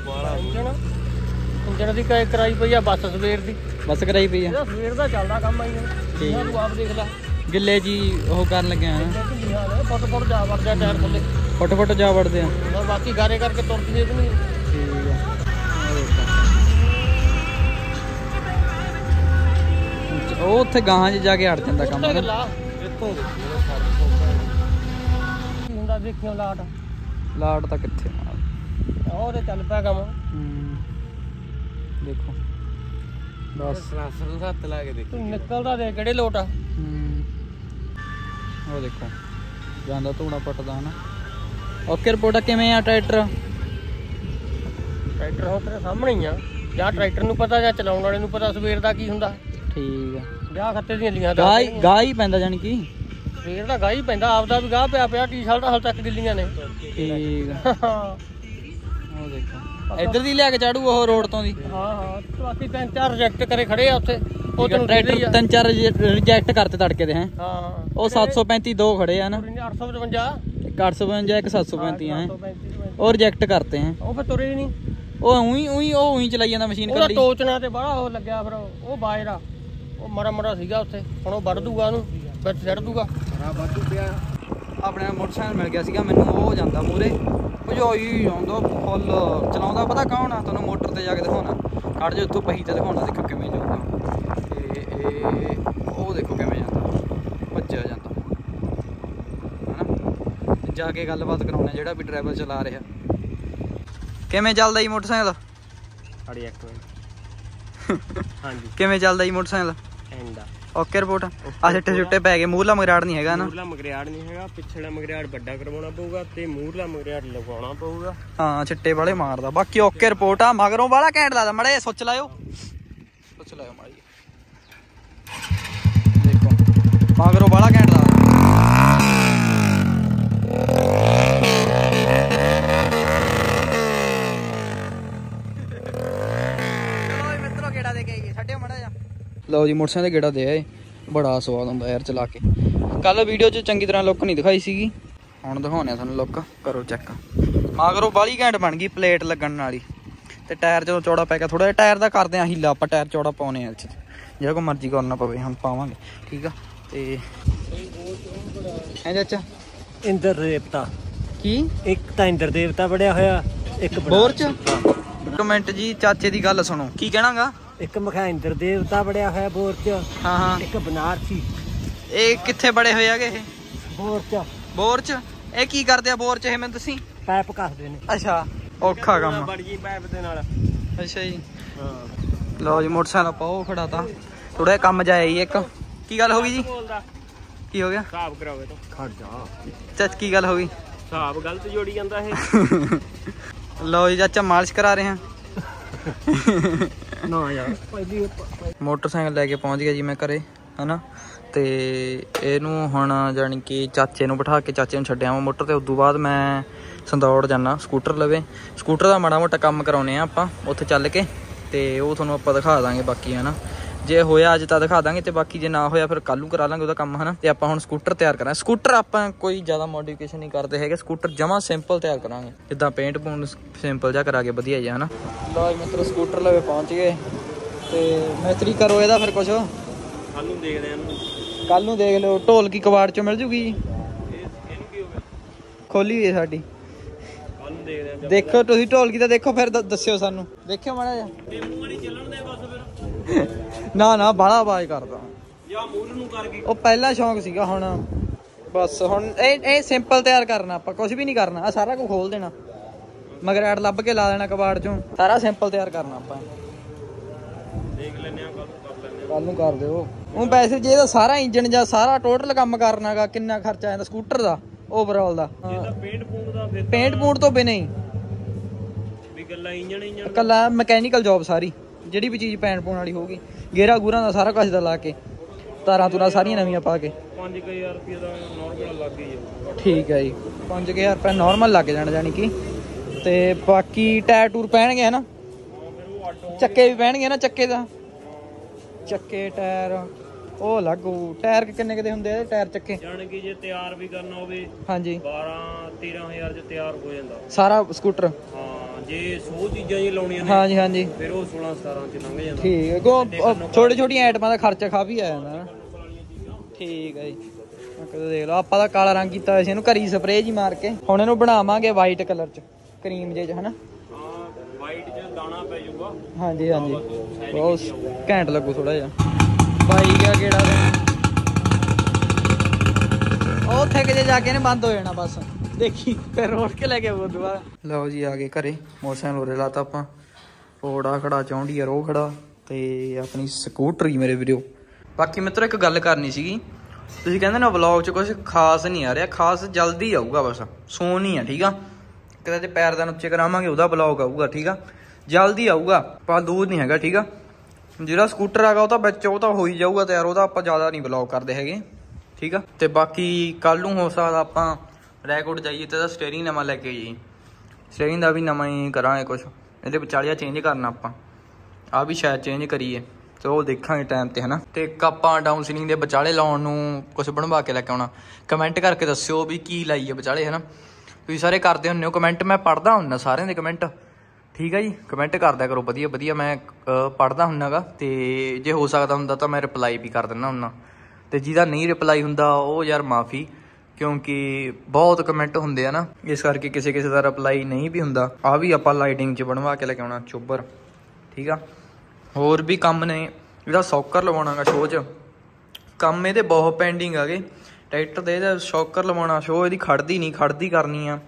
ਆ ਖੋਲਦਾ ਇੰਜਣ ਵਾਲਾ ਇੰਜਨ ਇੰਜਨ ਦੀ ਕਾਇ ਕਰਾਈ ਪਈ ਆ ਬੱਸ ਸਵੇਰ ਦੀ। ਬਸ ਕਰਾਈ ਪਈ ਆ। ਇਹਦਾ ਸਵੇਰ ਦਾ ਚੱਲਦਾ ਕੰਮ ਆ ਇੰਜਨ ਠੀਕ। ਤੂੰ ਆਪ ਦੇਖ ਲੈ। ਗਿੱਲੇ ਜੀ ਉਹ ਕਰਨ ਲੱਗਿਆ ਨਾ। ਢਿੱਲੀਆਂ ਨੇ ਫੁੱਟ ਫੁੱਟ ਜਾ ਵੜ ਜਾ ਟਾਇਰ ਥੱਲੇ। ਫੁੱਟ ਫੁੱਟ ਜਾ ਵੜਦੇ ਆ। ਹੁਣ ਬਾਕੀ ਗਾਰੇ ਕਰਕੇ ਤੁਰਦੀ ਹੈ ਕਿ ਨਹੀਂ। ਠੀਕ ਆ। ਉਹ ਦੇਖੋ ਉਹ ਉੱਥੇ ਗਾਹਾਂ 'ਚ ਜਾ ਕੇ ਅੜ ਜਾਂਦਾ ਕੰਮ ਉੱਤੇ ਨਾ ਗੱਲਾਂ ਇੱਥੋਂ ਕੀ ਹੁੰਦਾ ਦੇਖਿਓ ਲਾਟ। ਲਾਟ ਤਾਂ ਕਿੱਥੇ ਆ। ਉਹ ਤੇ ਚੱਲ ਪਿਆ ਕੰਮ। ਹੂੰ। ਦੇਖੋ। ਬਸ। ਸਰਾਸਰ ਨੂੰ ਹੱਥ ਲਾ ਕੇ ਦੇਖ ਤੂੰ ਨਿਕਲਦਾ ਦੇ ਕਿਹੜੇ ਲੋਟ ਆ। ਹੂੰ। ਉਹ ਦੇਖੋ। ਜਾਂਦਾ ਧੂਣਾ ਪਟਦਾ ਹਨਾ। ਓਕੇ ਰਿਪੋਰਟ ਕਿਵੇਂ ਆ ਟਰੈਕਟਰ? ਟਰੈਕਟਰ ਹੁਣ ਤੇਰੇ ਸਾਹਮਣੇ ਹੀ ਆ। ਜਾਂ ਟਰੈਕਟਰ ਨੂੰ ਪਤਾ ਜਾਂ ਚਲਾਉਣ ਵਾਲੇ ਨੂੰ ਪਤਾ ਸਵੇਰ ਦਾ ਕੀ ਹੁੰਦਾ। ਠੀਕ ਆ। ਵਿਆਹ ਖੱਤੇ ਦੀਆਂ ਲੀਆਂ ਗਾਹ ਹੀ ਗਾਹ ਹੀ ਪੈਂਦਾ ਜਾਨੀ ਕਿ। ਸਵੇਰ ਦਾ ਗਾਹ ਹੀ ਪੈਂਦਾ ਆਪਦਾ ਵੀ ਗਾਹ ਪਿਆ ਪਿਆ ਟੀ-ਸ਼ਰਟ ਹਾਲ ਤੱਕ ਗਿੱਲੀਆਂ ਨੇ। ਠੀਕ ਆ। ਹਾਂ। ਉਹ ਦੇਖੋ ਇੱਧਰ ਦੀ ਲਿਆ ਕੇ ਚਾੜੂ ਉਹ ਰੋਡ ਤੋਂ ਦੀ ਹਾਂ ਤੇ ਬਾਕੀ ਤਿੰਨ ਚਾਰ ਰਿਜੈਕਟ ਕਰੇ ਖੜੇ ਆ ਉੱਥੇ ਉਹ ਤੈਨੂੰ ਟਰੈਕਟਰ ਟਰੈਕਟਰ ਤਿੰਨ ਚਾਰ ਰਿਜੈਕਟ ਕਰਤੇ ਤੜਕੇ ਦੇ ਹੈ ਹਾਂ ਉਹ 735 ਦੋ ਖੜੇ ਆ ਨਾ 855 ਇੱਕ 852 ਇੱਕ 735 ਹੈ 735 ਉਹ ਰਿਜੈਕਟ ਕਰਤੇ ਹੈ ਉਹ ਫਿਰ ਤੁਰੇ ਹੀ ਨਹੀਂ ਉਹ ਉਹੀ ਉਹੀ ਉਹ ਉਹੀ ਚਲਾਈ ਜਾਂਦਾ ਮਸ਼ੀਨ ਉਹਦਾ ਕੱਲੀ ਟੋਚਣਾ ਤੇ ਬੜਾ ਉਹ ਲੱਗਿਆ ਫਿਰ ਉਹ ਬਾਇਰਾ ਉਹ ਮੜਾ ਮੜਾ ਸੀਗਾ ਉੱਥੇ ਹੁਣ ਉਹ ਵੱਢ ਦੂਗਾ ਉਹਨੂੰ ਵਿੱਚ ਛੱਡ ਦੂਗਾ ਹਾਂ ਵੱਢ ਪਿਆ ਆਪਣੇ ਮੋਟਰਸਾਈਕਲ ਮਿਲ ਗਿਆ ਸੀਗਾ ਮੈਨੂੰ ਉਹ ਜਾਂਦਾ ਮੂਰੇ ਭਜੋਈ ਆਉਂਦਾ ਫੁੱਲ। ਚਲਾਉਂਦਾ ਪਤਾ ਕੌਣ ਆ? ਤੁਹਾਨੂੰ ਮੋਟਰ ਤੇ ਜਾ ਕੇ ਦਿਖਾਉਣਾ। ਕੱਢ ਜੋ ਉੱਥੋਂ ਪਹੀ ਤੇ ਦਿਖਾਉਣਾ ਦੇਖੋ ਕਿਵੇਂ ਜਾਊਗਾ ਤੇ ਇਹ ਉਹ ਦੇਖੋ ਕਿਵੇਂ ਜਾਂਦਾ। ਭੱਜਿਆ ਜਾਂਦਾ। ਹਨਾ? ਜਾ ਕੇ ਗੱਲਬਾਤ ਕਰਾਉਣਾ ਜਿਹੜਾ ਵੀ ਡਰਾਈਵਰ ਚਲਾ ਰਿਹਾ। ਕਿਵੇਂ ਚੱਲਦਾ ਜੀ ਮੋਟਰਸਾਈਕਲ? ਸਾਡੀ ਇੱਕ ਹਾਂਜੀ। ਕਿਵੇਂ ਚੱਲਦਾ ਜੀ ਮੋਟਰਸਾਈਕਲ? ਐਂਡਾ ਓਕੇ ਰਿਪੋਰਟ ਆ ਛਿੱਟੇ ਛੁੱਟੇ ਪੈ ਗਏ ਮੂਹਲਾ ਮਗਰਾੜ ਨਹੀਂ ਹੈਗਾ ਨਾ ਮੂਰਲਾ ਮਗਰਿਆੜ ਨਹੀਂ ਹੈਗਾ ਪਿਛੜਾ ਮਗਰਿਆੜ ਵੱਡਾ ਕਰਵਾਉਣਾ ਪਊਗਾ ਤੇ ਮੂਰਲਾ ਮਗਰਿਆੜ ਲਗਾਉਣਾ ਪਊਗਾ ਹਾਂ ਚਿੱਟੇ ਵਾਲੇ ਮਾਰਦਾ ਬਾਕੀ ਓਕੇ ਰਿਪੋਰਟ ਆ ਮਗਰੋਂ ਵਾਲਾ ਘੈਂਟ ਲੱਗਦਾ ਮੜੇ ਸੋਚ ਲਾਇਓ ਸੋਚ ਲਾਇਓ ਮਾੜੀ ਦੇਖੋ ਮਗਰੋਂ ਵਾਲਾ ਘੈਂਟ ਲਓ ਜੀ ਮੋਟਰਸਾਈਕਲ ਗੇੜਾ ਦੇ ਆਏ। ਬੜਾ ਸਵਾਦ ਹੁੰਦਾ ਯਾਰ ਚਲਾ ਕੇ। ਕੱਲ ਵੀਡੀਓ 'ਚ ਚੰਗੀ ਤਰ੍ਹਾਂ ਲੁੱਕ ਨਹੀਂ ਦਿਖਾਈ ਸੀਗੀ। ਹੁਣ ਦਿਖਾਉਣੇ ਤੁਹਾਨੂੰ ਲੁੱਕ ਕਰੋ ਚੈੱਕ ਮਗਰੋਂ ਬਾਲੀ ਘੈਂਟ ਬਣ ਗਈ ਪਲੇਟ ਲੱਗਣ ਵਾਲੀ। ਤੇ ਟਾਇਰ ਜਦੋਂ ਚੌੜਾ ਪੈ ਗਿਆ ਥੋੜਾ ਜਿਹਾ ਟਾਇਰ ਦਾ ਕਰਦੇ ਆ ਹੀਲਾ ਆਪਾਂ ਟਾਇਰ ਚੌੜਾ ਪਾਉਨੇ ਆ ਜਿਹੜਾ ਕੋ ਮਰਜ਼ੀ ਕਰਨਾ ਪਵੇ ਹੁਣ ਪਾਵਾਂਗੇ। ਠੀਕ ਆ? ਤੇ ਐਂ ਚਾਚਾ? ਇੰਦਰ ਦੇਵਤਾ ਕੀ? ਇੱਕ ਤਾਂ ਇੰਦਰ ਦੇਵਤਾ ਬੜਿਆ ਹੋਇਆ ਇੱਕ ਬੋਰ ਚ? ਕਮੈਂਟ ਜੀ ਚਾਚੇ ਦੀ ਗੱਲ ਸੁਣੋ। ਕੀ ਕਹਿਣਾਗਾ? ਇੱਕ ਮਖਾ ਇੰਦਰ ਦੇਵਤਾ ਬੜਿਆ ਹੋਇਆ ਬੋਰ ਚ ਹਾਂ ਹਾਂ। ਇੱਕ ਬਨਾਰਸੀ ਇਹ ਕਿੱਥੇ ਬੜੇ ਹੋਏ ਆਗੇ ਇਹ? ਬੋਰ ਚ। ਬੋਰ ਚ? ਇਹ ਕੀ ਕਰਦੇ ਆ ਬੋਰ ਚ ਇਹ ਮੈਨੂੰ ਦੱਸੀ? ਪਾਈਪ ਕੱਸਦੇ ਨੇ। ਅੱਛਾ ਔਖਾ ਕੰਮ ਬੜ ਗਈ ਪਾਈਪ ਦੇ ਨਾਲ। ਅੱਛਾ ਜੀ। ਹਾਂ। ਲਓ ਜੀ ਮੋਟਰਸਾਈਕਲ ਪਾਓ ਖੜਾ ਤਾਂ ਥੋੜਾ ਕੰਮ ਜਾਇਆ ਜੀ ਇੱਕ। ਕੀ ਗੱਲ ਹੋ ਗਈ ਜੀ? ਬੋਲਦਾ। ਕੀ ਹੋ ਗਿਆ? ਹਿਸਾਬ ਕਰਾਵੇ ਤੂੰ। ਖੜ ਜਾ। ਚਾਚ ਕੀ ਗੱਲ ਹੋ ਗਈ? ਹਿਸਾਬ ਗਲਤ ਜੋੜੀ ਜਾਂਦਾ ਇਹ। ਲਓ ਜੀ ਚਾਚਾ ਮਾਲਿਸ਼ ਕਰਾ ਰਹੇ ਹਾਂ ਨਾ ਯਾਰ ਪਹਿਲੀ ਮੋਟਰਸਾਈਕਲ ਲੈ ਕੇ ਪਹੁੰਚ ਗਿਆ ਜੀ ਮੈਂ ਘਰੇ ਹਨਾ ਤੇ ਇਹਨੂੰ ਹੁਣ ਜਾਣੀ ਕਿ ਚਾਚੇ ਨੂੰ ਬਿਠਾ ਕੇ ਚਾਚੇ ਨੂੰ ਛੱਡਿਆ ਮੈਂ ਮੋਟਰ ਤੇ ਉਦੋਂ ਬਾਅਦ ਮੈਂ ਸੰਦੌੜ ਜਾਣਾ ਸਕੂਟਰ ਲਵੇ ਸਕੂਟਰ ਦਾ ਮਾੜਾ ਮੋਟਾ ਕੰਮ ਕਰਾਉਨੇ ਆ ਆਪਾਂ ਉੱਥੇ ਚੱਲ ਕੇ ਤੇ ਉਹ ਤੁਹਾਨੂੰ ਆਪਾਂ ਦਿਖਾ ਦਾਂਗੇ ਬਾਕੀ ਹਨਾ ਜੇ ਹੋਇਆ ਅੱਜ ਤਾਂ ਦਿਖਾ ਦਾਂਗੇ ਤੇ ਬਾਕੀ ਜੇ ਨਾ ਹੋਇਆ ਫਿਰ ਕੱਲ੍ਹ ਨੂੰ ਕਰਾ ਲਾਂਗੇ ਉਹਦਾ ਕੰਮ ਹਨਾ ਤੇ ਆਪਾਂ ਹੁਣ ਸਕੂਟਰ ਤਿਆਰ ਕਰਾਂਗੇ ਸਕੂਟਰ ਆਪਾਂ ਕੋਈ ਜ਼ਿਆਦਾ ਮੋਡੀਫਿਕੇਸ਼ਨ ਨਹੀਂ ਕਰਦੇ ਹੈਗੇ ਸਕੂਟਰ ਜਮਾ ਸਿੰਪਲ ਤਿਆਰ ਕਰਾਂਗੇ ਜਿੱਦਾਂ ਪੇਂਟ ਪੂੰਟ ਸਿੰਪਲ ਜਿਹਾ ਕਰਾ ਕੇ ਵਧੀਆ ਜਿਹਾ ਹਨਾ ਲਓ ਜੀ ਮਿੱਤਰੋ ਸਕੂਟਰ ਲਵੇ ਪਹੁੰਚ ਗਏ ਤੇ ਮੈਸਤਰੀ ਕਰੋ ਇਹਦਾ ਫਿਰ ਕੁਛ ਕੱਲ ਨੂੰ ਦੇਖਦੇ ਆਂ ਇਹਨੂੰ ਕੱਲ ਨੂੰ ਦੇਖ ਲਿਓ ਢੋਲਕੀ ਕਵਾੜ ਚੋਂ ਮਿਲ ਜੂਗੀ ਜੀ ਇਹਨੂੰ ਕੀ ਹੋ ਗਿਆ ਖੋਲੀ ਹੋਈ ਹੈ ਸਾਡੀ ਕੱਲ ਨੂੰ ਦੇਖਦੇ ਆਂ ਦੇਖੋ ਤੁਸੀਂ ਢੋਲਕੀ ਤਾਂ ਦੇਖੋ ਫਿਰ ਦ- ਦੱਸਿਓ ਸਾਨੂੰ ਦੇਖਿਓ ਮਾੜਾ ਜਿਹਾ ਨਾ ਨਾ ਬਾਹਲਾ ਆਵਾਜ਼ ਕਰਦਾ ਜਾਂ ਮੂੰਹ ਨੂੰ ਕਰਕੇ ਉਹ ਪਹਿਲਾ ਸ਼ੌਂਕ ਸੀਗਾ ਹੁਣ ਬਸ ਹੁਣ ਇਹ ਇਹ ਸਿੰਪਲ ਤਿਆਰ ਕਰਨਾ ਆਪਾਂ ਕੁਝ ਵੀ ਨਹੀਂ ਕਰਨਾ ਆ ਸਾਰਾ ਕੁਝ ਖੋਲ ਦੇਣਾ ਮਗਰ ਐਡ ਲੱਭ ਕੇ ਲਾ ਦੇਣਾ ਕਬਾੜ ਚੋਂ ਸਾਰਾ ਸਿੰਪਲ ਤਿਆਰ ਕਰਨਾ ਆਪਾਂ ਦੇਖ ਲੈਨੇ ਆ ਕੱਲ ਕਰ ਲੈਨੇ ਕੱਲ ਨੂੰ ਕਰ ਦਿਓ ਉਹ ਵੈਸੇ ਜੇ ਇਹਦਾ ਸਾਰਾ ਇੰਜਨ ਜਾਂ ਸਾਰਾ ਟੋਟਲ ਕੰਮ ਕਰਨਾਗਾ ਕਿੰਨਾ ਖਰਚਾ ਆ ਜਾਂਦਾ ਸਕੂਟਰ ਦਾ ਓਵਰਆਲ ਦਾ ਇਹਦਾ ਪੇਂਟ ਪੂੰਟ ਦਾ ਫਿਰ ਪੇਂਟ ਪੂੰਟ ਤੋਂ ਬਿਨਾਂ ਹੀ ਵੀ ਗੱਲਾਂ ਇੰਜਣ ਇੰਜਣ ਕੱਲਾ ਮਕੈਨੀਕਲ ਜੌਬ ਸਾਰੀ ਜਿਹੜੀ ਵੀ ਚੀਜ਼ ਪੈਣ ਪਾਉਣ ਵਾਲੀ ਹੋਊਗੀ ਗੇਰਾ ਗੂਰਾਂ ਦਾ ਸਾਰਾ ਕੁਝ ਦਾ ਲਾ ਕੇ ਤਾਰਾਂ ਤੂਰਾਂ ਸਾਰੀਆਂ ਨਵੀਆਂ ਪਾ ਕੇ। 5000 ਰੁਪਏ ਦਾ ਨਾਰਮਲ ਲੱਗ ਹੀ ਜਾਊਗਾ ਠੀਕ ਹੈ ਜੀ 5000 ਰੁਪਏ ਨਾਰਮਲ ਲੱਗ ਜਾਣਾ ਜਾਨੀ ਕਿ। ਤੇ ਬਾਕੀ ਟਾਇਰ ਟੂਰ ਪੈਣਗੇ ਹਨਾ? ਹਾਂ ਚੱਕੇ ਵੀ ਪੈਣਗੇ ਨਾ ਚੱਕੇ ਦਾ ਚੱਕੇ ਟਾਇਰ ਉਹ ਲੱਗੂ ਟਾਇਰ ਕਿੰਨੇ ਕਿਤੇ ਹੁੰਦੇ ਆ ਟਾਇਰ ਚੱਕੇ। ਜਾਣ ਕਿ ਜੇ ਤਿਆਰ ਵੀ ਕਰਨਾ ਹੋਵੇ ਹਾਂਜੀ। 12 13000 ਚ ਤਿਆਰ ਹੋ ਜਾਂਦਾ। ਸਾਰਾ ਸਕੂਟਰ ਹਾਂ। ਜੇ 100 ਚੀਜ਼ਾਂ ਜੀ ਲਾਉਣੀਆਂ ਨੇ ਹਾਂਜੀ ਹਾਂਜੀ। ਫਿਰ ਉਹ 16 17 ਚ ਲੰਘ ਜਾਂਦਾ। ਠੀਕ ਹੈ। ਕੋ ਛੋਟੀ ਛੋਟੀਆਂ ਆਈਟਮਾਂ ਦਾ ਖਰਚਾ ਕਾਫੀ ਆ ਜਾਂਦਾ ਠੀਕ ਹੈ ਜੀ। ਕਦੇ ਦੇਖ ਲਓ ਆਪਾਂ ਤਾਂ ਕਾਲਾ ਰੰਗ ਕੀਤਾ ਹੋਇਆ ਸੀ ਇਹਨੂੰ ਘਰੀ ਸਪਰੇਅ ਜੀ ਮਾਰ ਕੇ। ਹੁਣ ਇਹਨੂੰ ਬਣਾਵਾਂਗੇ ਵਾਈਟ ਕਲਰ ਚ ਕਰੀਮ ਜੇ ਚ ਹਨਾ? ਹਾਂ ਵਾਈਟ ਚ ਦਾਣਾ ਪੈ ਜਾਊਗਾ। ਹਾਂਜੀ ਹਾਂਜੀ। ਬਹੁਤ ਘੈਂਟ ਲੱਗੂ ਥੋੜਾ ਜਿਹਾ। ਬਾਈ ਗਿਆ ਕਿਹੜਾ ਉਹ ਥੱਕ ਜੇ ਜਾ ਕੇ ਨੇ ਬੰਦ ਹੋ ਜਾਣਾ ਬਸ। ਦੇਖੀ ਫਿਰ ਰੋੜ ਕੇ ਲੈ ਕੇ ਆਉ ਦੁਬਾਰਾ ਲਓ ਜੀ ਆ ਗਏ ਘਰੇ ਮੋਟਰਸਾਈਕਲ ਉਰੇ ਲਾਤਾ ਆਪਾਂ ਫੋੜਾ ਖੜਾ ਚੌਂਡੀ ਆ ਰੋ ਖੜਾ ਤੇ ਆਪਣੀ ਸਕੂਟਰੀ ਮੇਰੇ ਵੀਡੀਓ ਬਾਕੀ ਮਿੱਤਰੋ ਇੱਕ ਗੱਲ ਕਰਨੀ ਸੀਗੀ ਤੁਸੀਂ ਕਹਿੰਦੇ ਨਾ ਵਲੌਗ 'ਚ ਕੁਝ ਖਾਸ ਨਹੀਂ ਆ ਰਿਹਾ ਖਾਸ ਜਲਦੀ ਆਊਗਾ ਬਸ ਸੋਨ ਹੀ ਆ ਠੀਕ ਆ ਕਿਤੇ ਤੇ ਪੈਰਦਾਨ ਉੱਚੇ ਕਰਾਵਾਂਗੇ ਉਹਦਾ ਵਲੌਗ ਆਊਗਾ ਠੀਕ ਆ ਜਲਦੀ ਆਊਗਾ ਪਰ ਦੂਰ ਨਹੀਂ ਹੈਗਾ ਠੀਕ ਆ ਜਿਹੜਾ ਸਕੂਟਰ ਹੈਗਾ ਉਹ ਤਾਂ ਵਿੱਚ ਉਹ ਤਾਂ ਹੋ ਹੀ ਜਾਊਗਾ ਤੇ ਯਾਰ ਉਹਦਾ ਆਪਾਂ ਜ਼ਿਆਦਾ ਨਹੀਂ ਵਲੌਗ ਕਰਦੇ ਹੈਗੇ ਠੀਕ ਆ ਤੇ ਬਾਕੀ ਕੱਲ ਨੂੰ ਹੋ ਸਕਦਾ ਆਪਾਂ ਰੈਕੋਰਡ ਜਾਈਏ ਤੇ ਦਾ ਸਟੀਅਰਿੰਗ ਨਵਾਂ ਲੈ ਕੇ ਜੀ। ਸਟੀਅਰਿੰਗ ਦਾ ਵੀ ਨਵਾਂ ਹੀ ਕਰਾਂਗੇ ਕੁਝ ਇਹਦੇ ਵਿਚਾਲਿਆ ਚੇਂਜ ਕਰਨਾ ਆਪਾਂ। ਆ ਵੀ ਸ਼ਾਇਦ ਚੇਂਜ ਕਰੀਏ। ਤੇ ਉਹ ਦੇਖਾਂਗੇ ਟਾਈਮ ਤੇ, ਹਨਾ? ਤੇ ਇੱਕ ਡਾਊਨ ਸੀਲਿੰਗ ਦੇ ਵਿਚਾਲੇ ਲਾਉਣ ਨੂੰ ਕੁਝ ਬਣਵਾ ਕੇ ਲੈ ਕੇ ਆਉਣਾ। ਕਮੈਂਟ ਕਰਕੇ ਦੱਸਿਓ ਵੀ ਕੀ ਲਾਈਏ ਵਿਚਾਲੇ, ਹਨਾ? ਤੁਸੀਂ ਸਾਰੇ ਕਰਦੇ ਹੁੰਦੇ ਹੋ ਕਮੈਂਟ ਮੈਂ ਪੜਦਾ ਹੁੰਨਾ ਸਾਰਿਆਂ ਦੇ ਕਮੈਂਟ ਠੀਕ ਹੈ ਜੀ? ਕਮੈਂਟ ਕਰਦਿਆ ਕਰੋ। ਵਧੀਆ ਵਧੀਆ। ਮੈਂ ਪੜਦਾ ਹੁੰਨਾਗਾ। ਤੇ ਜੇ ਹੋ ਸਕਦਾ ਹੁੰਦਾ ਤਾਂ ਮੈਂ ਰਿਪਲਾਈ ਵੀ ਕਰ ਦਿੰਦਾ ਹੁੰਨਾ। ਤੇ ਜਿਹਦਾ ਨਹੀਂ ਰਿਪਲਾਈ ਹੁੰਦਾ, ਉਹ ਯਾਰ ਮਾਫੀ। ਕਿਉਂਕਿ ਬਹੁਤ ਕਮੈਂਟ ਹੁੰਦੇ ਆ ਨਾ, ਇਸ ਕਰਕੇ ਕਿਸੇ ਕਿਸੇ ਦਾ ਰਿਪਲਾਈ ਨਹੀਂ ਵੀ ਹੁੰਦਾ। ਆ ਵੀ ਆਪਾਂ ਲਾਈਟਿੰਗ 'ਚ ਬਣਵਾ ਕੇ ਲੈ ਕੇ ਆਉਣਾ ਚੋਬਰ ਠੀਕ ਆ? ਹੋਰ ਵੀ ਕੰਮ ਨੇ, ਜਿਹੜਾ ਸੌਕਰ ਲਵਾਉਣਾਗਾ ਸ਼ੋਅ 'ਚ। ਕੰਮ ਇਹਦੇ ਬਹੁਤ ਪੈਂਡਿੰਗ ਆਗੇ। ਟਰੈਕਟਰ ਦੇ ਇਹਦਾ ਸ਼ੌਕਰ ਲਵਾਉਣਾ ਸ਼ੋਅ ਇਹਦੀ ਖੜਦੀ ਨਹੀਂ, ਖੜਦੀ ਕਰਨੀ ਆ।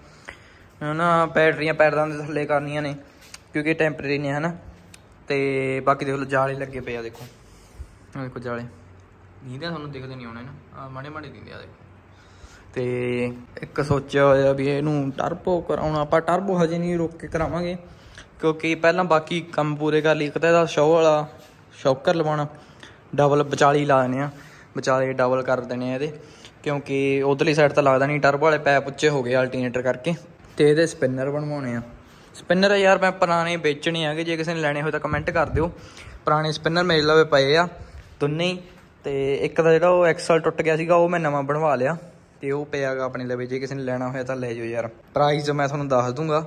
ਹਨਾ ਬੈਟਰੀਆਂ ਪੈਰਾਂ ਦੇ ਥੱਲੇ ਕਰਨੀਆਂ ਨੇ, ਕਿਉਂਕਿ ਟੈਂਪਰੇਰੀ ਨੇ, ਹਨਾ? ਤੇ ਬਾਕੀ ਦੇਖ ਲਓ, ਜਾਲੇ ਲੱਗੇ ਪਏ ਆ, ਦੇਖੋ। ਆ ਦੇਖੋ ਜਾਲੇ। ਨੀਂਦਾਂ ਤੁਹਾਨੂੰ ਦਿਖਦੇ ਨਹੀਂ ਆਉਣੇ ਨਾ। ਆ ਮਾੜੇ ਮਾੜੇ ਦਿੰਦੇ ਆ, ਦੇਖੋ। ਤੇ ਇੱਕ ਸੋਚਿਆ ਹੋਇਆ ਵੀ ਇਹਨੂੰ ਟਰਬੋ ਕਰਾਉਣਾ, ਆਪਾਂ ਟਰਬੋ ਹਜੇ ਨਹੀਂ ਰੋਕ ਕੇ ਕਰਾਵਾਂਗੇ, ਕਿਉਂਕਿ ਪਹਿਲਾਂ ਬਾਕੀ ਕੰਮ ਪੂਰੇ ਕਰ ਲਈ, ਇੱਕ ਤਾਂ ਇਹਦਾ ਸ਼ੋਅ ਵਾਲਾ ਸ਼ੌਕਰ ਲਵਾਉਣਾ ਡਬਲ ਵਿਚਾਲੀ ਲਾ ਦੇਣੇ ਆ, ਵਿਚਾਲੇ ਡਬਲ ਕਰ ਦੇਣੇ ਆ ਇਹਦੇ, ਕਿਉਂਕਿ ਉਧਰਲੀ ਸਾਈਡ ਤਾਂ ਲੱਗਦਾ ਨਹੀਂ ਟਰਬੋ ਵਾਲੇ ਪੈਪ ਉੱਚੇ ਹੋ ਗਏ ਅਲਟਰਨੇਟਰ ਕਰਕੇ, ਤੇ ਇਹਦੇ ਸਪਿਨਰ ਬਣਵਾਉਣੇ ਆ। ਸਪਿਨਰ ਯਾਰ ਮੈਂ ਪੁਰਾਣੇ ਵੇਚਣੇ ਆਗੇ ਜੇ ਕਿਸੇ ਨੇ ਲੈਣੇ ਹੋਏ ਤਾਂ ਕਮੈਂਟ ਕਰ ਦਿਓ। ਪੁਰਾਣੇ ਸਪਿਨਰ ਮੇਰੇ ਲਵੇ ਪਏ ਆ, ਦੋਨੇ ਹੀ, ਤੇ ਇੱਕ ਦਾ ਜਿਹੜਾ ਉਹ ਐਕਸਲ ਟੁੱਟ ਗਿਆ ਸੀਗਾ, ਉਹ ਮੈਂ ਨਵਾਂ ਬਣਵਾ ਲਿਆ। ਤੇ ਉਹ ਪਿਆਗਾ ਆਪਣੇ ਲਵੇ, ਜੇ ਕਿਸੇ ਨੇ ਲੈਣਾ ਹੋਇਆ ਤਾਂ ਲੈ ਜਾਓ ਯਾਰ। ਪ੍ਰਾਈਸ ਮੈਂ ਤੁਹਾਨੂੰ ਦੱਸ ਦੂੰਗਾ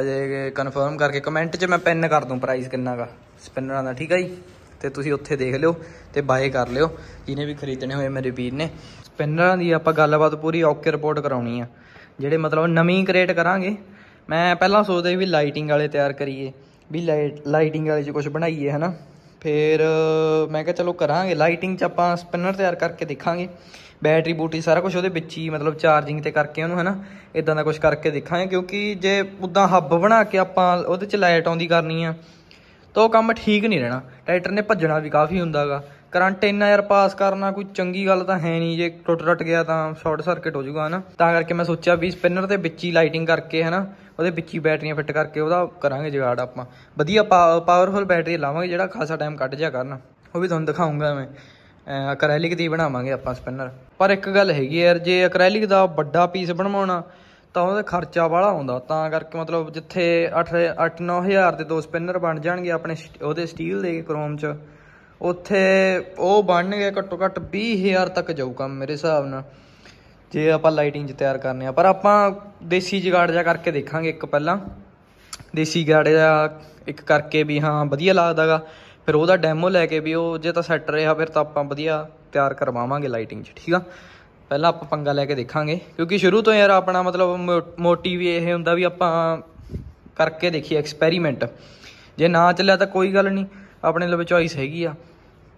ਅਜੇ ਕਨਫਰਮ ਕਰਕੇ ਕਮੈਂਟ 'ਚ ਮੈਂ ਪਿੰਨ ਕਰ ਦੂੰ ਪ੍ਰਾਈਸ ਕਿੰਨਾਗਾ। ਸਪਿਨਰਾਂ ਦਾ, ਠੀਕ ਆ ਜੀ? ਤੇ ਤੁਸੀਂ ਉੱਥੇ ਦੇਖ ਲਿਓ ਤੇ ਬਾਏ ਕਰ ਲਿਓ। ਜਿਹਨੇ ਵੀ ਖਰੀਦਣੇ ਹੋਏ ਮੇਰੇ ਵੀਰ ਨੇ। ਸਪਿਨਰਾਂ ਦੀ ਆਪਾਂ ਗੱਲਬਾਤ ਪੂਰੀ ਓਕੇ ਰਿਪੋਰਟ ਕਰਾਉਣੀ ਆ। ਜਿਹੜੇ ਮਤਲਬ ਨਵੀਂ ਕ੍ਰੀਏਟ ਕਰਾਂਗੇ, ਮੈਂ ਪਹਿਲਾਂ ਸੋਚਦਾ ਵੀ ਲਾਈਟਿੰਗ ਵਾਲੇ ਤਿਆਰ ਕਰੀਏ, ਵੀ ਲਾਈਟਿੰਗ ਵਾਲੇ 'ਚ ਕੁਝ ਬਣਾਈਏ, ਹਨਾ? ਫਿਰ ਮੈਂ ਕਿਹਾ ਚਲੋ ਕਰਾਂਗੇ। ਲਾਈਟਿੰਗ 'ਚ ਆਪਾਂ ਸਪਿਨਰ ਤਿਆਰ ਕਰਕੇ ਦੇਖਾਂਗੇ। ਬੈਟਰੀ ਬੂਟੀ ਸਾਰਾ ਕੁਝ ਉਹਦੇ ਵਿੱਚ ਹੀ ਮਤਲਬ ਚਾਰਜਿੰਗ ਤੇ ਕਰਕੇ ਉਹਨੂੰ ਹਨਾ ਇਦਾਂ ਦਾ ਕੁਝ ਕਰਕੇ ਦੇਖਾਂਗੇ ਕਿਉਂਕਿ ਜੇ ਉਦਾਂ ਹੱਬ ਬਣਾ ਕੇ ਆਪਾਂ ਉਹਦੇ 'ਚ ਲਾਈਟ ਆਉਂਦੀ ਕਰਨੀ ਆ ਤਾਂ ਉਹ ਕੰਮ ਠੀਕ ਨਹੀਂ ਰਹਿਣਾ ਟਰੈਕਟਰ ਨੇ ਭੱਜਣਾ ਵੀ ਕਾਫੀ ਹੁੰਦਾਗਾ ਕਰੰਟ ਇੰਨਾ ਯਾਰ ਪਾਸ ਕਰਨਾ ਕੋਈ ਚੰਗੀ ਗੱਲ ਤਾਂ ਹੈ ਨਹੀਂ ਜੇ ਟੁੱਟ ਟੁੱਟ ਗਿਆ ਤਾਂ ਸ਼ਾਰਟ ਸਰਕਟ ਹੋ ਜਾਊਗਾ ਹਨਾ ਤਾਂ ਕਰਕੇ ਮੈਂ ਸੋਚਿਆ ਵੀ ਸਪਿਨਰ ਦੇ ਵਿੱਚ ਹੀ ਲਾਈਟਿੰਗ ਕਰਕੇ ਹਨਾ ਉਹਦੇ ਵਿੱਚ ਹੀ ਬੈਟਰੀਆਂ ਫਿੱਟ ਕਰਕੇ ਉਹਦਾ ਕਰਾਂਗੇ ਜਗਾੜ ਆਪਾਂ ਵਧੀਆ ਪਾਵਰਫੁਲ ਬੈਟਰੀ ਲਾਵਾਂਗੇ ਜਿਹੜਾ ਖਾਸਾ ਟਾਈਮ ਕੱਢ ਜਾ ਕਰਨ ਉਹ ਵੀ ਤੁਹਾਨੂੰ ਦਿਖਾਉਂਗਾ ਮੈਂ ਅਕ੍ਰੈਲਿਕ ਦੀ ਬਣਾਵਾਂਗੇ ਆਪਾਂ ਸਪਿਨਰ ਪਰ ਇੱਕ ਗੱਲ ਹੈਗੀ ਯਾਰ, ਜੇ ਅਕ੍ਰੈਲਿਕ ਦਾ ਵੱਡਾ ਪੀਸ ਬਣਵਾਉਣਾ, ਤਾਂ ਉਹਦਾ ਖਰਚਾ ਵਾਲਾ ਆਉਂਦਾ। ਤਾਂ ਕਰਕੇ ਮਤਲਬ ਜਿੱਥੇ 8 8-9000 ਦੇ ਦੋ ਸਪਿਨਰ ਬਣ ਜਾਣਗੇ ਆਪਣੇ ਉਹਦੇ ਸਟੀਲ ਦੇ ਕ੍ਰੋਮ 'ਚ, ਉੱਥੇ ਉਹ ਬਣਨਗੇ ਘੱਟੋ ਘੱਟ 20000 ਤੱਕ ਜਾਊ ਕੰਮ ਮੇਰੇ ਹਿਸਾਬ ਨਾਲ, ਜੇ ਆਪਾਂ ਲਾਈਟਿੰਗ 'ਚ ਤਿਆਰ ਕਰਨੇ ਆ। ਪਰ ਆਪਾਂ ਦੇਸੀ ਜਗਾੜ ਜਾ ਕਰਕੇ ਦੇਖਾਂਗੇ ਇੱਕ ਪਹਿਲਾਂ। ਦੇਸੀ ਗਾੜੇ ਦਾ ਇੱਕ ਕਰਕੇ ਵੀ ਹਾਂ, ਵਧੀਆ ਲੱਗਦਾਗਾ। ਫਿਰ ਉਹਦਾ ਡੈਮੋ ਲੈ ਕੇ ਵੀ ਉਹ ਜੇ ਤਾਂ ਸੈੱਟ ਰਿਹਾ, ਫਿਰ ਤਾਂ ਆਪਾਂ ਵਧੀਆ ਤਿਆਰ ਕਰਵਾਵਾਂਗੇ ਲਾਈਟਿੰਗ 'ਚ, ਠੀਕ ਆ? ਪਹਿਲਾਂ ਆਪਾਂ ਪੰਗਾ ਲੈ ਕੇ ਦੇਖਾਂਗੇ। ਕਿਉਂਕਿ ਸ਼ੁਰੂ ਤੋਂ ਯਾਰ ਆਪਣਾ ਮਤਲਬ ਮੋਟਿਵ ਇਹ ਹੁੰਦਾ ਵੀ ਆਪਾਂ ਕਰਕੇ ਦੇਖੀਏ ਐਕਸਪੈਰੀਮੈਂਟ ਜੇ ਨਾ ਚੱਲਿਆ ਤਾਂ ਕੋਈ ਗੱਲ ਨਹੀਂ, ਆਪਣੇ ਲਈ ਚੋਇਸ ਹੈਗੀ ਆ।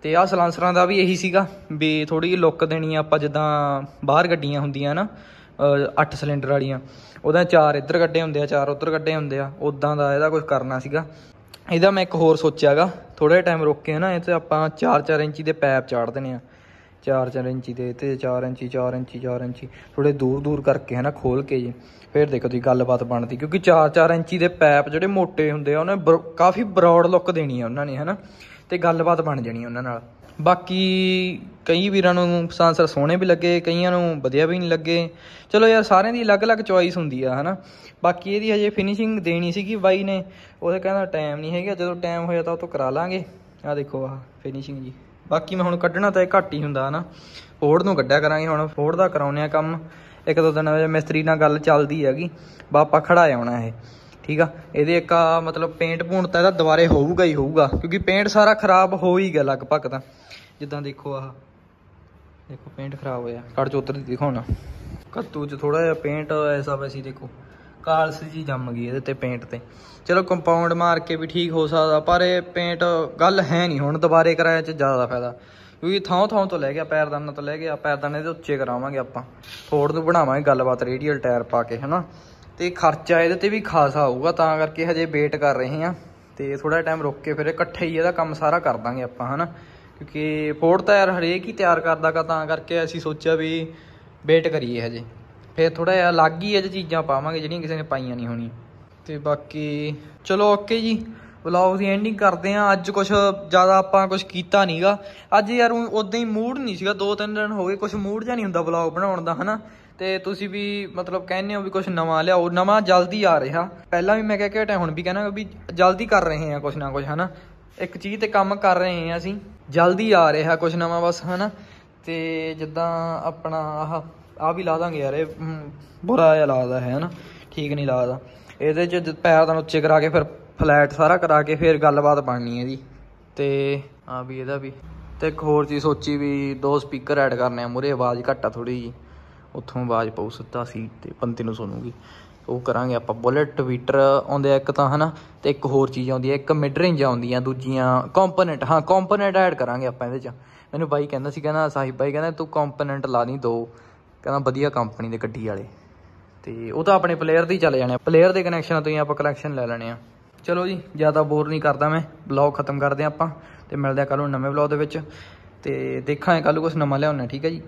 ਤੇ ਆਹ ਸਲਾਂਸਰਾਂ ਦਾ ਵੀ ਇਹੀ ਸੀਗਾ ਵੀ ਥੋੜੀ ਜਿਹੀ ਲੁੱਕ ਦੇਣੀ ਆ ਆਪਾਂ, ਜਿੱਦਾਂ ਬਾਹਰ ਗੱਡੀਆਂ ਹੁੰਦੀਆਂ ਨਾ 8 ਸਿਲੰਡਰ ਵਾਲੀਆਂ, ਉਹਦਾ ਚਾਰ ਇੱਧਰ ਕੱਢੇ ਹੁੰਦੇ ਆ, ਚਾਰ ਉੱਧਰ ਕੱਢੇ ਹੁੰਦੇ ਆ ਉਦਾਂ ਦਾ ਇਹਦਾ ਕੁਝ ਕਰਨਾ ਸੀਗਾ। ਇਹਦਾ ਮੈਂ ਇੱਕ ਹੋਰ ਸੋਚਿਆਗਾ। ਥੋੜਾ ਜਿਹਾ ਟਾਈਮ ਰੁਕ ਕੇ ਨਾ, ਇਹ ਤੇ ਆਪਾਂ 4-4 ਇੰਚੀ ਦੇ ਪੈਪ ਚਾੜ ਦੇਣੇ ਆ। 4-4 ਇੰਚੀ ਦੇ ਤੇ 4 ਇੰਚੀ 4 ਇੰਚੀ 4 ਇੰਚੀ ਥੋੜੇ ਦੂਰ ਦੂਰ ਕਰਕੇ ਹਨਾ ਖੋਲ ਕੇ ਜੀ। ਫਿਰ ਦੇਖੋ ਤੁਸੀਂ ਗੱਲਬਾਤ ਬਣਦੀ, ਕਿਉਂਕਿ 4-4 ਇੰਚੀ ਦੇ ਪੈਪ ਜਿਹੜੇ ਮੋਟੇ ਹੁੰਦੇ ਆ, ਉਹਨੇ ਬਰ- ਕਾਫੀ ਬਰੌਡ ਲੁੱਕ ਦੇਣੀ ਆ ਉਹਨਾਂ ਨੇ ਹਨਾ। ਤੇ ਗੱਲਬਾਤ ਬਣ ਜਾਣੀ ਉਹਨਾਂ ਨਾਲ। ਬਾਕੀ ਕਈ ਵੀਰਾਂ ਨੂੰ ਸਾਂਸਰ ਸੋਹਣੇ ਵੀ ਲੱਗੇ, ਕਈਆਂ ਨੂੰ ਵਧੀਆ ਵੀ ਨਹੀਂ ਲੱਗੇ। ਚਲੋ ਯਾਰ, ਸਾਰਿਆਂ ਦੀ ਅਲੱਗ-ਅਲੱਗ ਚੁਆਇਸ ਹੁੰਦੀ ਆ, ਹਨਾ? ਬਾਕੀ ਇਹਦੀ ਹਜੇ ਫਿਨਿਸ਼ਿੰਗ ਦੇਣੀ ਸੀਗੀ ਬਾਈ ਨੇ। ਉਹਦੇ ਕਹਿੰਦਾ ਟਾਈਮ ਨਹੀਂ ਹੈਗਾ, ਜਦੋਂ ਟਾਈਮ ਹੋਇਆ ਤਾਂ ਉਹ ਤੋਂ ਕਰਾ ਲਾਂਗੇ। ਆ ਦੇਖੋ ਆ ਫਿਨਿਸ਼ਿੰਗ ਜੀ। ਬਾਕੀ ਮੈਂ ਹੁਣ ਕੱਢਣਾ ਤਾਂ ਇਹ ਘੱਟ ਹੀ ਹੁੰਦਾ, ਹਨਾ? ਫੋਰਡ ਨੂੰ ਕੱਢਿਆ ਕਰਾਂਗੇ ਹੁਣ। ਫੋਰਡ ਦਾ ਕਰਾਉਨੇ ਆ ਕੰਮ। ਇੱਕ ਦੋ ਦਿਨ ਵਜੇ ਮਿਸਤਰੀ ਨਾਲ ਗੱਲ ਚੱਲਦੀ ਹੈਗੀ। ਬਾਪਾ ਖੜਾ ਆਉਣਾ ਇਹ। ਠੀਕ ਆ? ਇਹਦੇ ਇੱਕ ਮਤਲਬ ਪੇਂਟ ਪੂੰਟ ਤਾਂ ਇਹਦਾ ਦੁਬਾਰੇ ਹੋਊਗਾ ਹੀ ਹੋਊਗਾ, ਕਿਉਂਕਿ ਪੇਂਟ ਸਾਰਾ ਖਰਾਬ ਹੋ ਹੀ ਗਿਆ ਲਗਭਗ ਤਾਂ। ਜਿੱਦਾਂ ਦੇਖੋ ਆਹ ਦੇਖੋ ਪੇਂਟ ਖਰਾਬ ਹੋਇਆ ਕੱਢ ਚੋਤਰ ਦੀ ਦਿਖਾਉਣਾ ਕੱਤੂ ਚ ਥੋੜਾ ਜਿਹਾ ਪੇਂਟ ਐਸਾ ਵੈਸੀ ਦੇਖੋ ਕਾਲਸ ਜੀ ਜੰਮ ਗਈ ਇਹਦੇ ਤੇ ਪੇਂਟ ਤੇ ਚਲੋ ਕੰਪਾਊਂਡ ਮਾਰ ਕੇ ਵੀ ਠੀਕ ਹੋ ਸਕਦਾ ਪਰ ਇਹ ਪੇਂਟ ਗੱਲ ਹੈ ਨਹੀਂ ਹੁਣ ਦੁਬਾਰੇ ਕਰਾਇਆ ਚ ਜ਼ਿਆਦਾ ਫਾਇਦਾ ਕਿਉਂਕਿ ਥਾਂ ਥਾਂ ਤੋਂ ਲੈ ਗਿਆ ਪੈਰਦਾਨਾ ਤੋਂ ਲੈ ਗਿਆ ਪੈਰਦਾਨੇ ਦੇ ਉੱਚੇ ਕਰਾਵਾਂਗੇ ਆਪਾਂ ਫੋਰਡ ਨੂੰ ਬਣਾਵਾਂਗੇ ਗੱਲਬਾਤ ਰੇਡੀਅਲ ਟਾਇਰ ਪਾ ਕੇ ਹਨਾ ਤੇ ਖਰਚਾ ਇਹਦੇ ਤੇ ਵੀ ਖਾਸਾ ਆਊਗਾ ਤਾਂ ਕਰਕੇ ਹਜੇ ਵੇਟ ਕਰ ਰਹੇ ਹਾਂ ਤੇ ਥੋੜਾ ਟਾਈਮ ਰੁਕ ਕੇ ਫਿਰ ਇਕੱਠੇ ਹੀ ਇਹਦਾ ਕੰਮ ਸਾਰਾ ਕਰ ਦਾਂਗੇ ਆਪਾਂ ਹਨਾ ਕਿਉਂਕਿ ਫੋਰਡ ਤਾਂ ਯਾਰ ਹਰੇਕ ਹੀ ਤਿਆਰ ਕਰਦਾ ਕਾ ਤਾਂ ਕਰਕੇ ਅਸੀਂ ਸੋਚਿਆ ਵੀ ਵੇਟ ਕਰੀਏ ਹਜੇ ਫਿਰ ਥੋੜਾ ਜਿਹਾ ਅਲੱਗ ਹੀ ਇਹ 'ਚ ਚੀਜ਼ਾਂ ਪਾਵਾਂਗੇ ਜਿਹੜੀਆਂ ਕਿਸੇ ਨੇ ਪਾਈਆਂ ਨਹੀਂ ਹੋਣੀਆਂ ਤੇ ਬਾਕੀ ਚਲੋ ਓਕੇ ਜੀ ਵਲੌਗ ਦੀ ਐਂਡਿੰਗ ਕਰਦੇ ਆ ਅੱਜ ਕੁਝ ਜ਼ਿਆਦਾ ਆਪਾਂ ਕੁਝ ਕੀਤਾ ਨਹੀਂਗਾ ਅੱਜ ਯਾਰ ਉਦਾਂ ਹੀ ਮੂਡ ਨਹੀਂ ਸੀਗਾ ਦੋ ਤਿੰਨ ਦਿਨ ਹੋ ਗਏ ਕੁਝ ਮੂਡ ਜਿਹਾ ਨਹੀਂ ਹੁੰਦਾ ਵਲੌਗ ਬਣਾਉਣ ਦਾ ਹਨਾ ਤੇ ਤੁਸੀਂ ਵੀ ਮਤਲਬ ਕਹਿੰਦੇ ਹੋ ਵੀ ਕੁਝ ਨਵਾਂ ਲਿਆਓ ਨਵਾਂ ਜਲਦੀ ਆ ਰਿਹਾ ਪਹਿਲਾਂ ਵੀ ਮੈਂ ਕਹਿ ਕੇ ਹਟਿਆ ਹੁਣ ਵੀ ਕਹਿਣਾ ਵੀ ਜਲਦੀ ਕਰ ਰਹੇ ਆ ਕੁਝ ਨਾ ਕੁਝ ਹਨਾ ਇੱਕ ਚੀਜ਼ ਤੇ ਕੰਮ ਕਰ ਰਹੇ ਆ ਅਸੀਂ। ਜਲਦੀ ਆ ਰਿਹਾ ਕੁਝ ਨਵਾਂ ਬਸ, ਹਨਾ? ਤੇ ਜਿੱਦਾਂ ਆਪਣਾ ਆਹ ਆ ਵੀ ਲਾ ਦਾਂਗੇ ਯਾਰ, ਇਹ ਬੁਰਾ ਜਿਹਾ ਲੱਗਦਾ ਹੈ, ਹਨਾ? ਠੀਕ ਨਹੀਂ ਲੱਗਦਾ ਇਹਦੇ ਚ ਪੈਰ ਤਾਂ ਉੱਚੇ ਕਰਾ ਕੇ ਫਿਰ ਫਲੈਟ ਸਾਰਾ ਕਰਾ ਕੇ ਫਿਰ ਗੱਲਬਾਤ ਬਣਨੀ ਹੈ ਇਹਦੀ। ਤੇ ਆ ਵੀ ਇਹਦਾ ਵੀ। ਤੇ ਇੱਕ ਹੋਰ ਚੀਜ਼ ਸੋਚੀ ਵੀ ਦੋ ਸਪੀਕਰ ਐਡ ਕਰਨੇ ਆ। ਮੂਰੇ ਆਵਾਜ਼ ਘੱਟ ਆ ਥੋੜੀ ਜੀ ਉੱਥੋਂ ਆਵਾਜ਼ ਪਊ ਸਿੱਧਾ ਸੀਟ ਤੇ, ਪੰਤੀ ਨੂੰ ਸੁਣੂਗੀ। ਉਹ ਕਰਾਂਗੇ ਆਪਾਂ ਬੁਲਟ, ਟਵੀਟਰ ਆਉਂਦੇ ਆ ਇੱਕ ਤਾਂ, ਹਨਾ? ਤੇ ਇੱਕ ਹੋਰ ਚੀਜ਼ ਆਉਂਦੀ ਹੈ ਇੱਕ ਮਿਡ ਰੇਂਜ ਆਉਂਦੀਆਂ ਦੂਜੀਆਂ ਕੰਪੋਨੈਂਟ ਹਾਂ ਕੰਪੋਨੈਂਟ ਐਡ ਕਰਾਂਗੇ ਆਪਾਂ ਇਹਦੇ ਚ। ਮੈਨੂੰ ਬਾਈ ਕਹਿੰਦਾ ਸੀ, ਕਹਿੰਦਾ ਸਾਹਿਬ ਬਾਈ ਕਹਿੰਦਾ, ਤੂੰ ਕੰਪੋਨੈਂਟ ਲਾ ਦੀ ਦੋ। ਕਹਿੰਦਾ, ਵਧੀਆ ਕੰਪਨੀ ਦੇ ਗੱਡੀ ਵਾਲੇ। ਤੇ ਉਹ ਤਾਂ ਆਪਣੇ ਪਲੇਅਰ ਦੇ ਹੀ ਚਲੇ ਜਾਣੇ ਪਲੇਅਰ ਦੇ ਕਨੈਕਸ਼ਨ ਤੋਂ ਹੀ ਆਪਾਂ ਕਲੈਕਸ਼ਨ ਲੈ ਲੈਣੇ ਆ। ਚਲੋ ਜੀ, ਜ਼ਿਆਦਾ ਬੋਰ ਨਹੀਂ ਕਰਦਾ ਮੈਂ। ਬਲੌਗ ਖਤਮ ਕਰਦੇ ਹਾਂ ਆਪਾਂ ਤੇ ਮਿਲਦੇ ਆ ਕੱਲ ਨੂੰ ਨਵੇਂ ਬਲੌਗ ਦੇ ਵਿੱਚ। ਤੇ ਦੇਖਾਂਗੇ ਕੱਲ ਨੂੰ ਕੁਝ ਨਵਾਂ ਲਿਆਉਣਾ, ਠੀਕ ਹੈ ਜੀ?